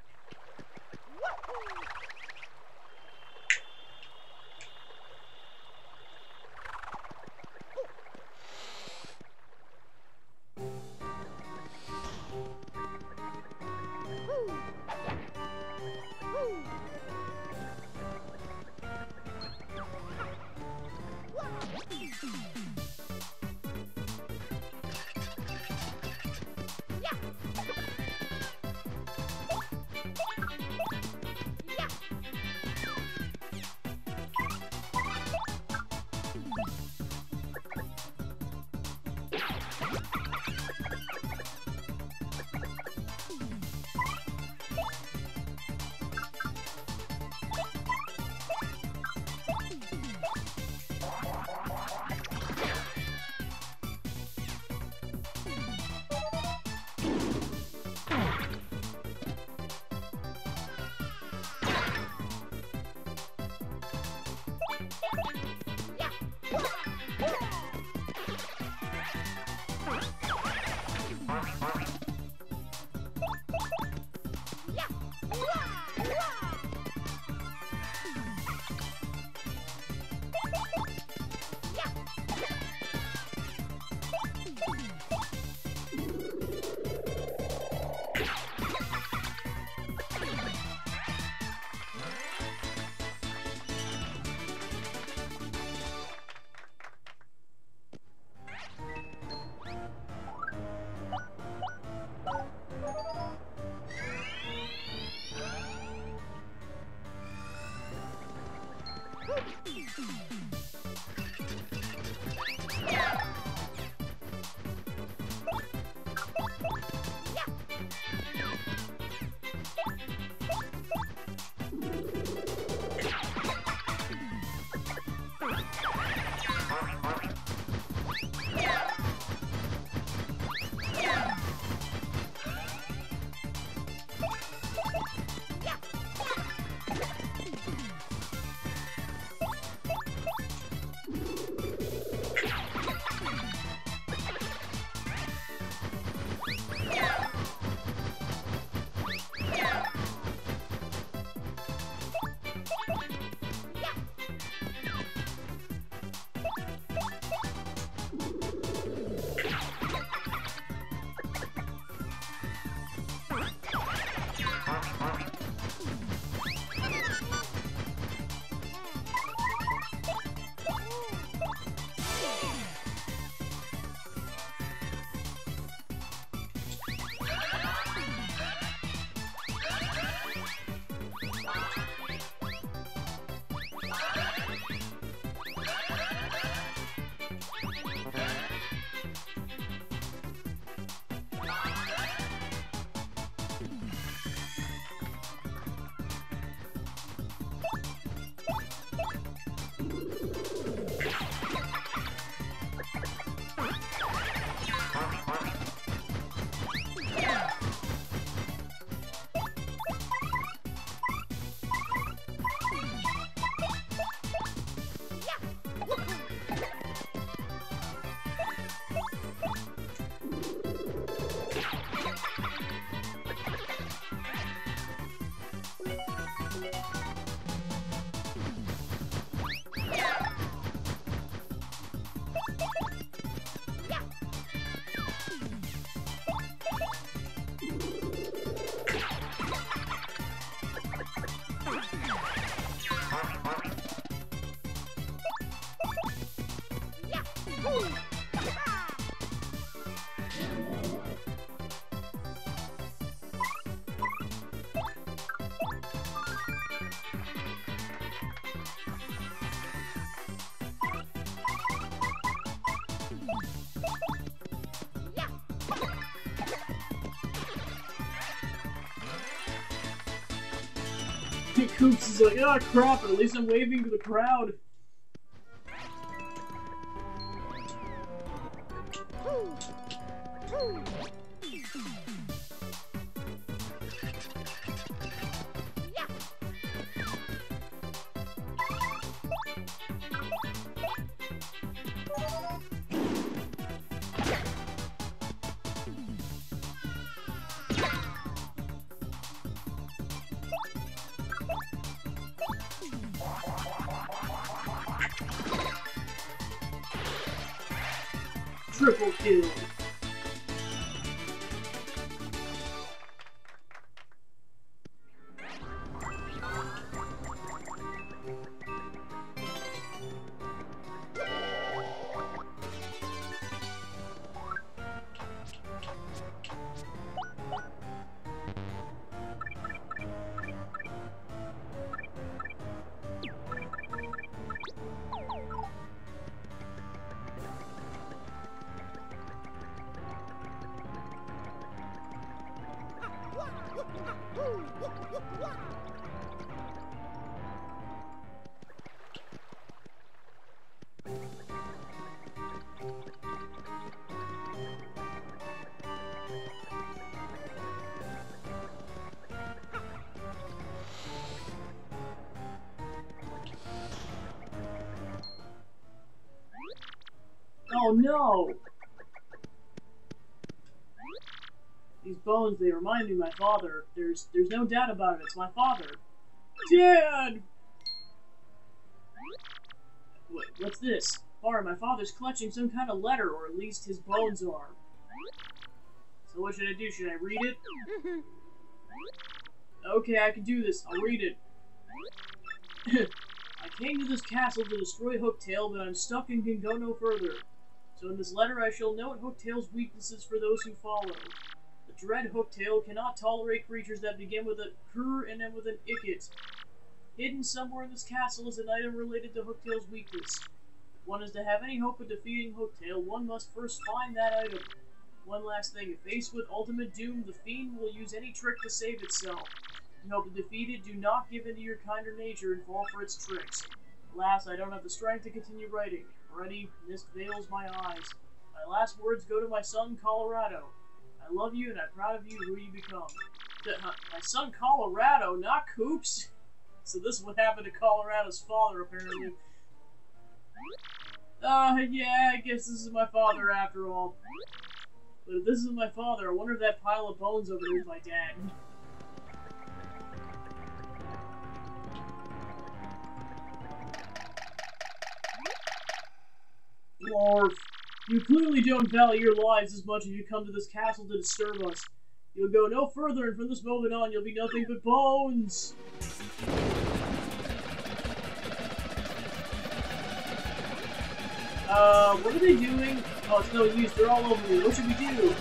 Koops is like, oh crap, at least I'm waving to the crowd. Bones, they remind me of my father. There's there's no doubt about it, it's my father. Dad! Wait, what's this? Bar, my father's clutching some kind of letter, or at least his bones are. So what should I do? Should I read it? Mm-hmm. Okay, I can do this. I'll read it. *clears throat* I came to this castle to destroy Hooktail, but I'm stuck and can go no further. So in this letter I shall note Hooktail's weaknesses for those who follow. Dread Hooktail cannot tolerate creatures that begin with a cur and end with an icket. Hidden somewhere in this castle is an item related to Hooktail's weakness. If one is to have any hope of defeating Hooktail, one must first find that item. One last thing, if faced with ultimate doom, the fiend will use any trick to save itself. In hope to defeat it, do not give in to your kinder nature and fall for its tricks. Alas, I don't have the strength to continue writing. Already, mist veils my eyes. My last words go to my son, Kolorado. I love you and I'm proud of you who you become. My son, Kolorado, not Koops. *laughs* So this is what happened to Kolorado's father, apparently. Uh, yeah, I guess this is my father after all. But if this is my father, I wonder if that pile of bones over there is my dad. *laughs* Lorf, you clearly don't value your lives as much as you come to this castle to disturb us. You'll go no further, and from this moment on, you'll be nothing but bones! Uh, what are they doing? Oh, it's no use, they're all over me. What should we do?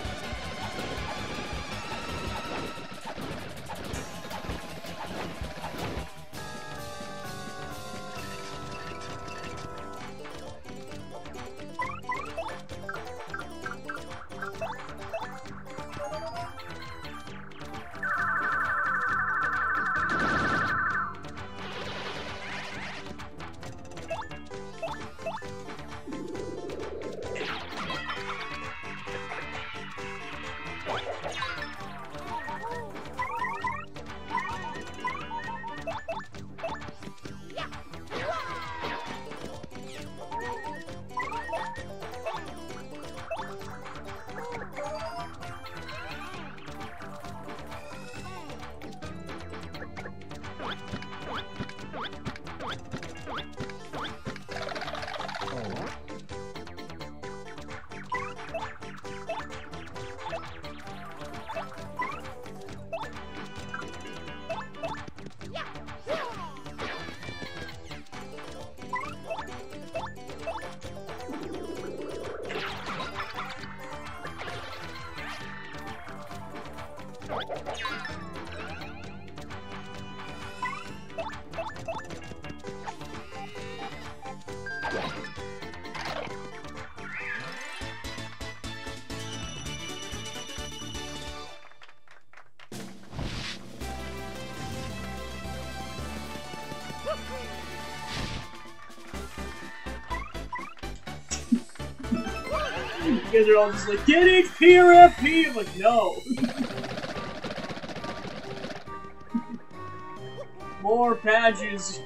Guys are all just like, get HP or FP! I'm like, no. *laughs* More patches.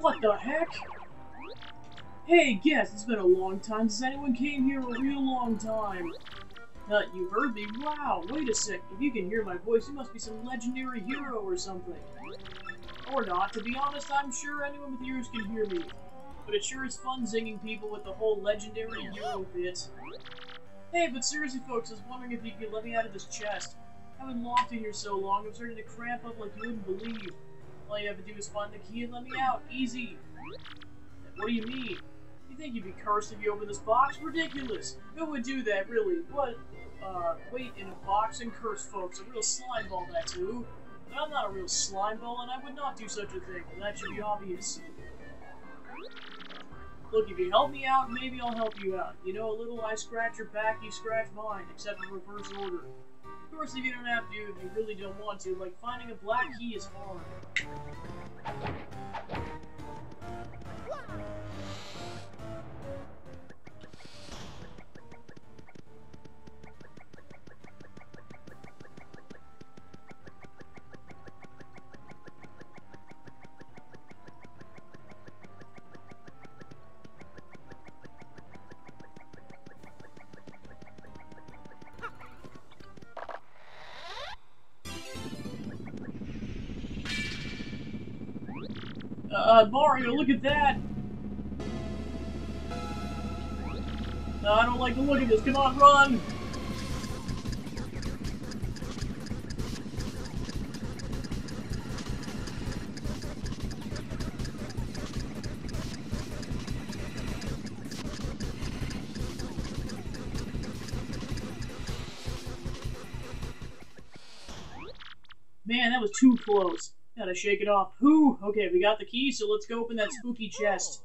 What the heck? Hey, guess, it's been a long time since anyone came here, a real long time. Uh, you heard me? Wow, wait a sec. If you can hear my voice, you must be some legendary hero or something. Or not. To be honest, I'm sure anyone with ears can hear me. But it sure is fun zinging people with the whole legendary hero bit. Hey, but seriously, folks, I was wondering if you could let me out of this chest. I've been locked in here so long, I'm starting to cramp up like you wouldn't believe. All you have to do is find the key and let me out. Easy. What do you mean? You think you'd be cursed if you open this box? Ridiculous. Who would do that, really? What? Uh, wait in a box and curse folks. A real slime ball, that's who. But I'm not a real slime ball, and I would not do such a thing. That should be obvious. Look, if you help me out, maybe I'll help you out. You know, a little I scratch your back, you scratch mine, except in reverse order. Of course, if you don't have to, if you really don't want to, like finding a black key is hard. god, Mario, look at that! No, I don't like the look of this. Come on, run! Man, that was too close. Gotta shake it off. Whew! Okay, we got the key, so let's go open that spooky chest.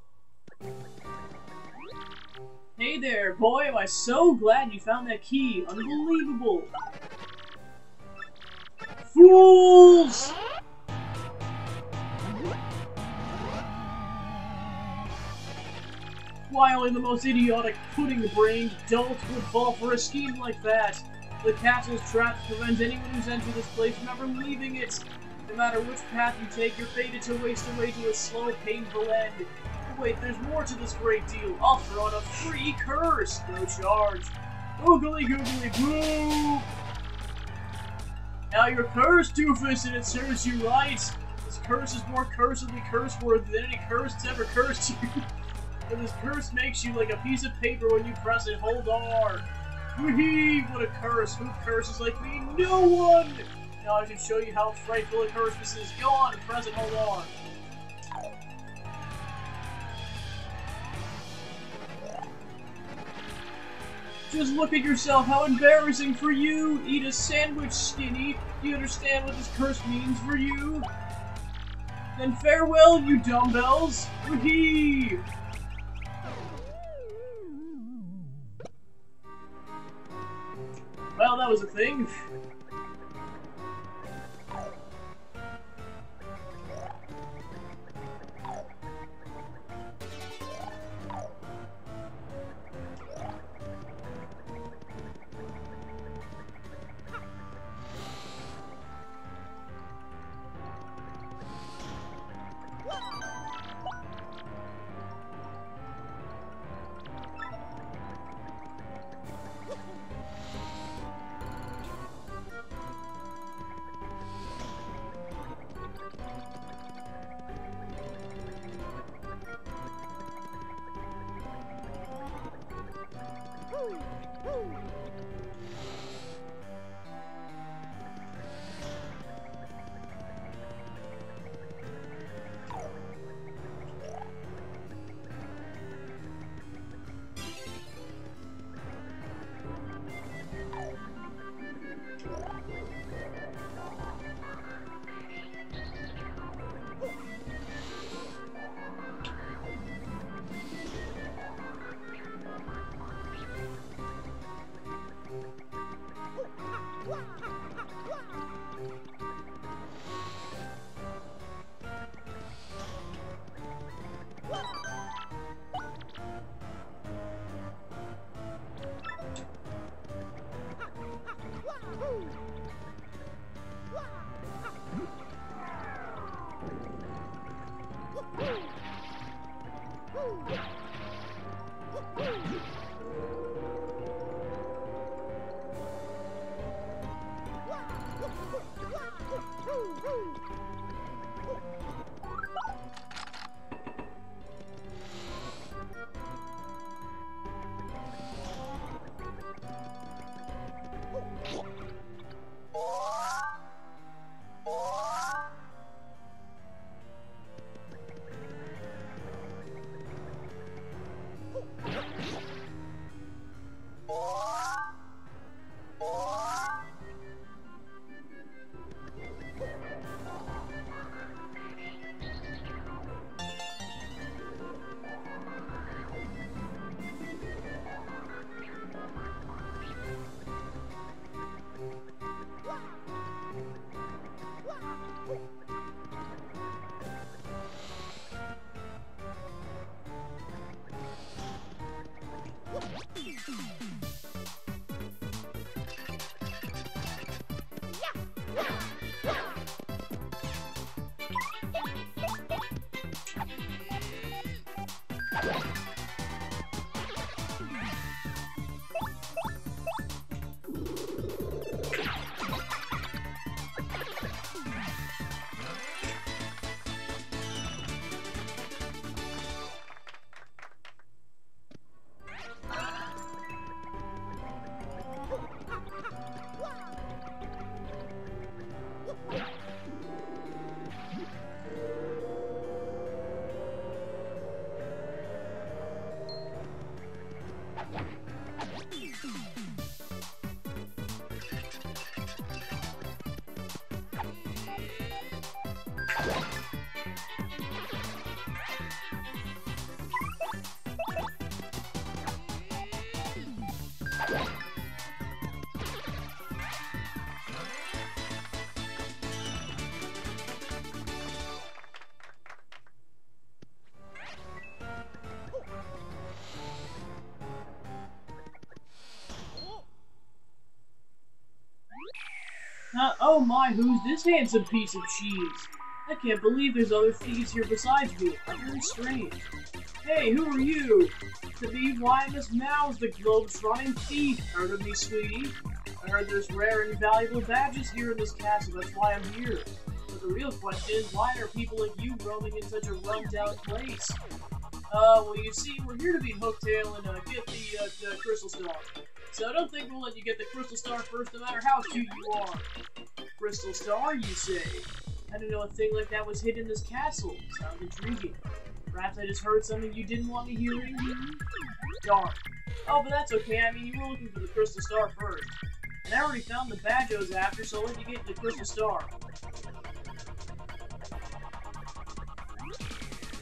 Hey there, boy, am I so glad you found that key. Unbelievable. Fools! Why only the most idiotic, pudding-brained dolt would fall for a scheme like that? The castle's to prevent anyone who's entered this place from ever leaving it. No matter which path you take, you're fated to waste away to a slow, painful end. Wait, there's more to this great deal. Offer on a free curse, no charge. Oogly googly goo! Now you're cursed, doofus, and it serves you right. This curse is more cursedly curse-worthy than any curse that's ever cursed you. *laughs* and this curse makes you like a piece of paper when you press it. Hold on. Whee! What a curse! Who curses like me? No one! Now I can show you how frightful a curse this is. Go on press. Hold on. Just look at yourself, how embarrassing for you! Eat a sandwich, skinny! Do you understand what this curse means for you? Then farewell, you dumbbells! Whee! Well, that was a thing. Uh, oh my, who's this handsome piece of cheese? I can't believe there's other thieves here besides me. I'm Very strange. Hey, who are you? To be why Ms. Mowz the globe-trotting thief. Heard of me, sweetie? I heard there's rare and valuable badges here in this castle, that's why I'm here. But the real question is, why are people like you roaming in such a run-down place? Uh, well, you see, we're here to beat Hooktail and uh, get the, uh, the Crystal Star. So I don't think we'll let you get the Crystal Star first, no matter how cute you are. Crystal Star, you say? I didn't know a thing like that was hidden in this castle. Sounds intriguing. Perhaps I just heard something you didn't want me hearing? Darn. Oh, but that's okay. I mean, you were looking for the Crystal Star first. And I already found the badge I was after, so I'll let you get the Crystal Star.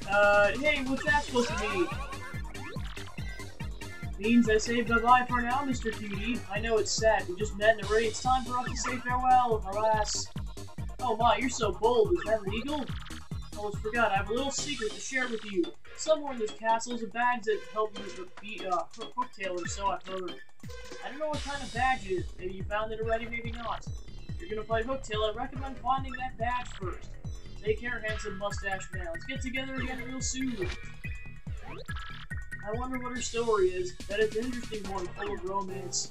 Uh, hey, what's that supposed to mean? Means I say bye-bye for now, Mr. Cutie. I know it's sad, we just met in and already it's time for us to say farewell, alas. Oh my, you're so bold, is that legal? Almost forgot, I have a little secret to share with you. Somewhere in this castle is a badge that helped me defeat, uh, Hooktail, or so I've heard. I don't know what kind of badge it is, maybe you found it already, maybe not. If you're gonna fight Hooktail, I recommend finding that badge first. Take care, handsome mustache man. Let's get together again real soon. I wonder what her story is. That is an interesting one, full of romance.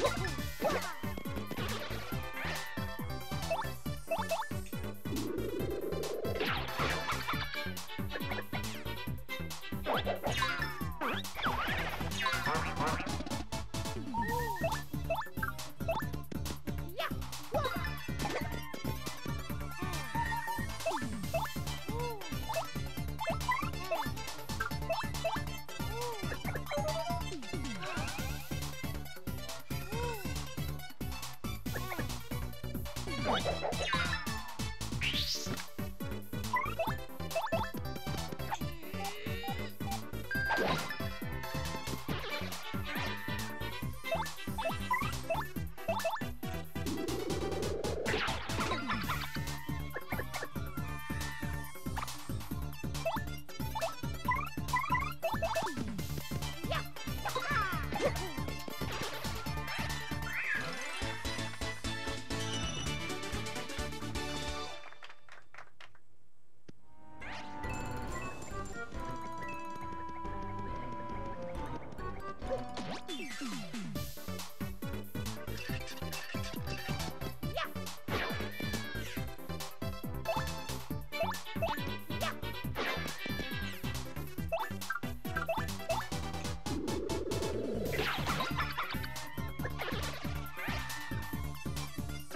Yeah.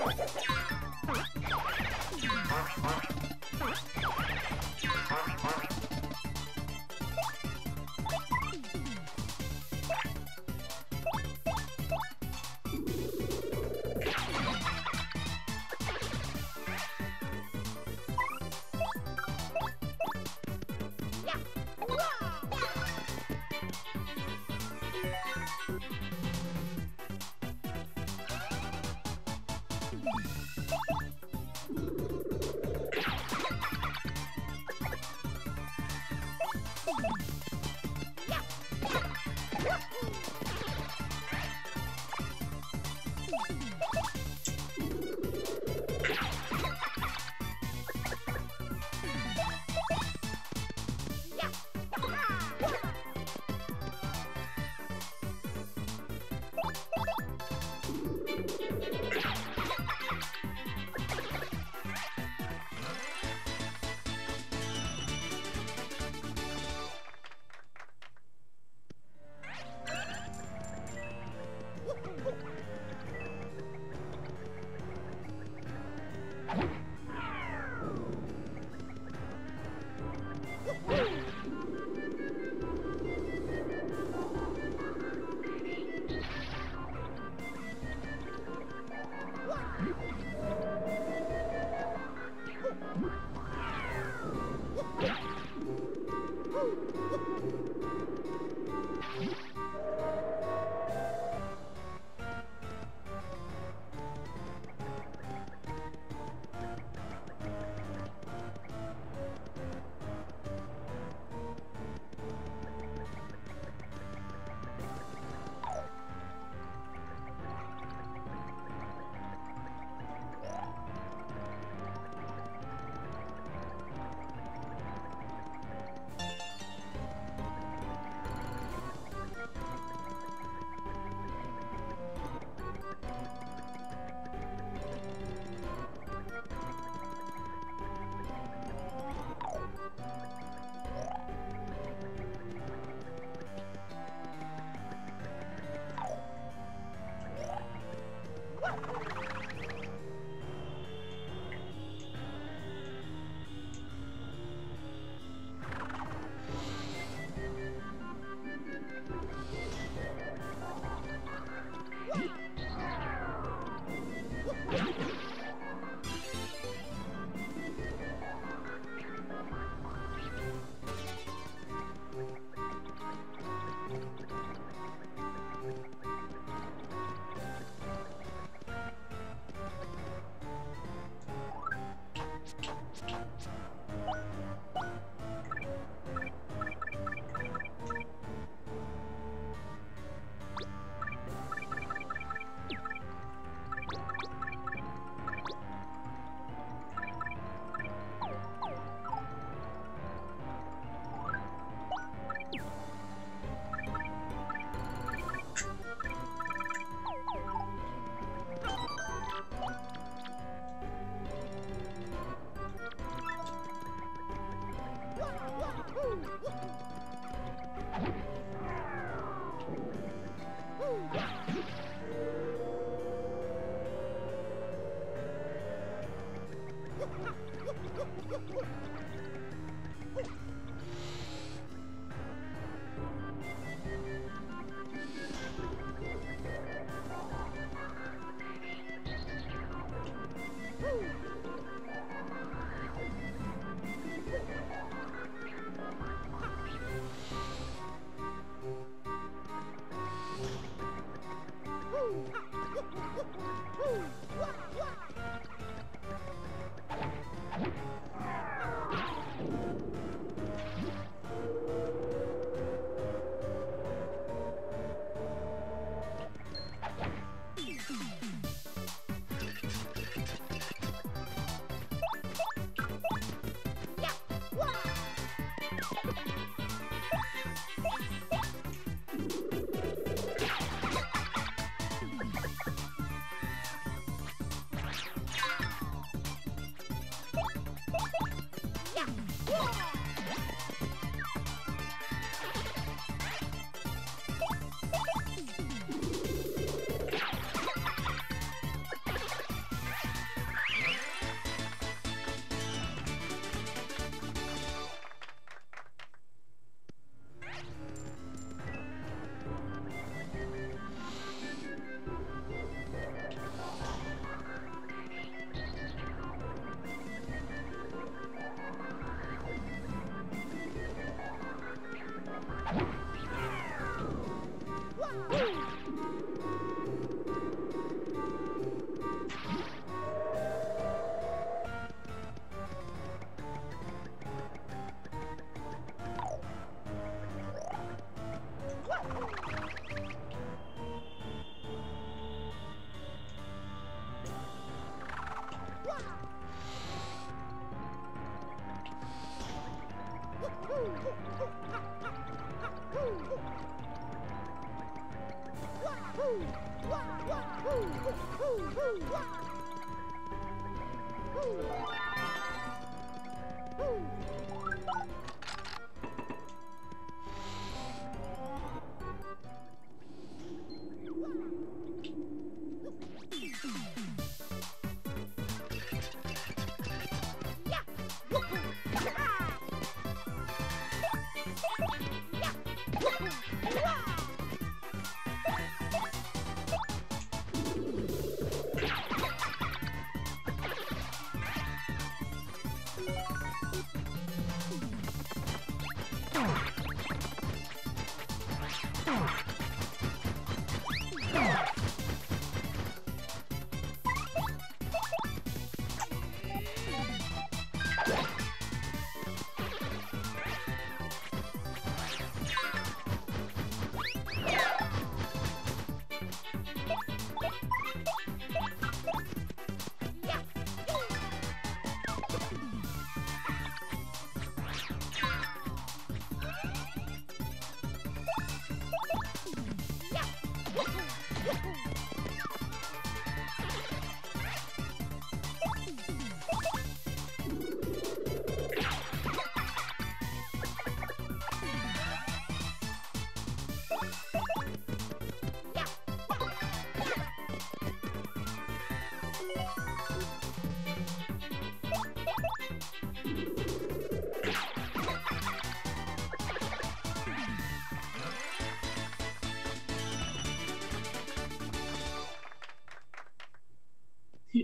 Ha ha ha!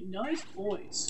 Nice voice.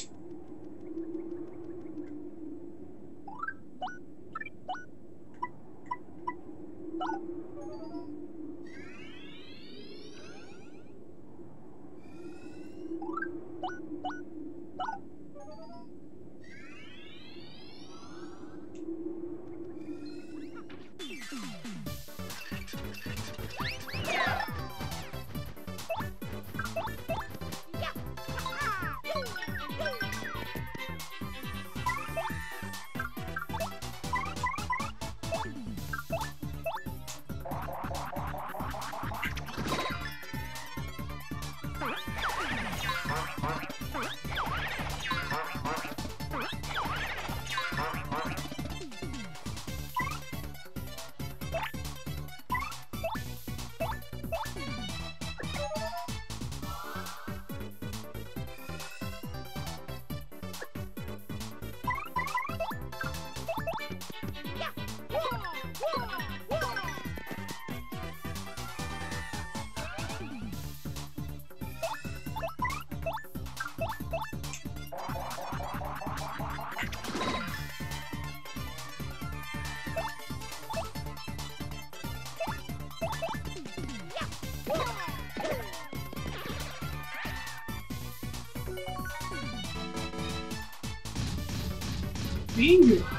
Bingo!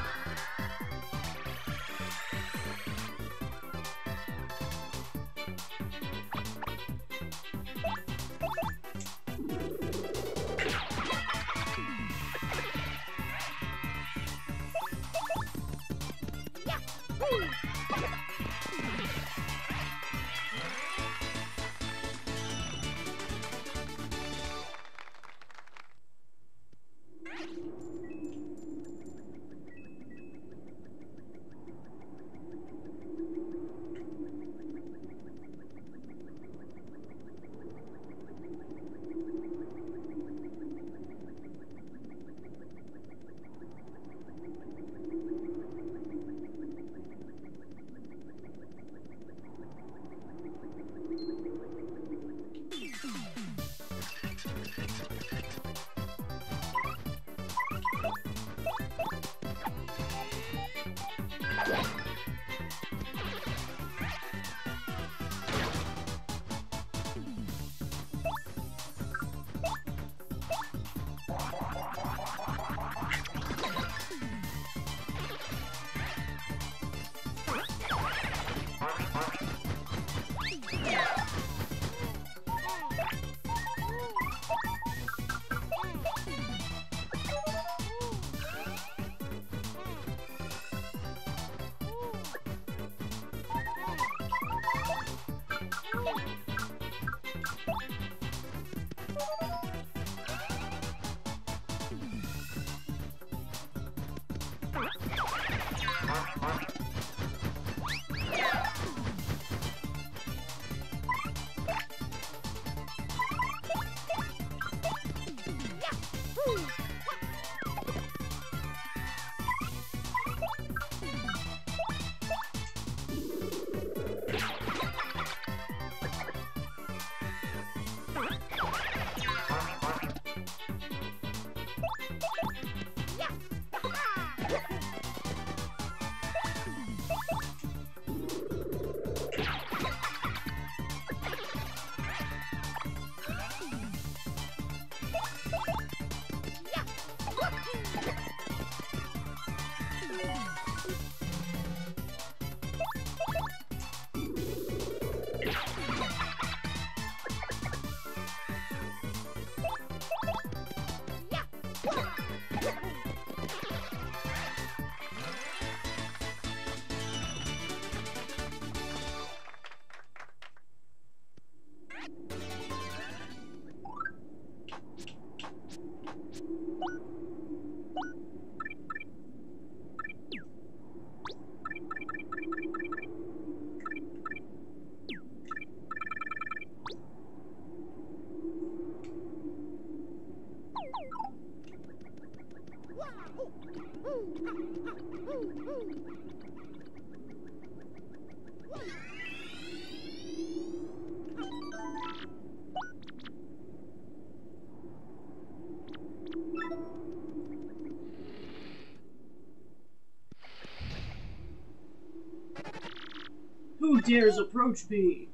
Approach me?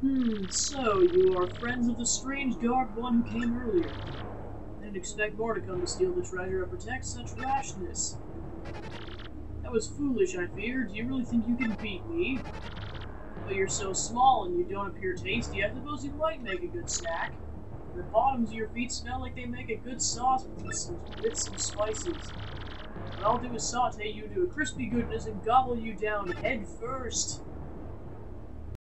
Hmm, so you are friends of the strange garbed one who came earlier. I didn't expect more to come to steal the treasure and protect such rashness. That was foolish, I fear. Do you really think you can beat me? But you're so small and you don't appear tasty, I suppose you might make a good snack. The bottoms of your feet smell like they make a good sauce with some, with some spices. What I'll do is saute you to a crispy goodness and gobble you down head first.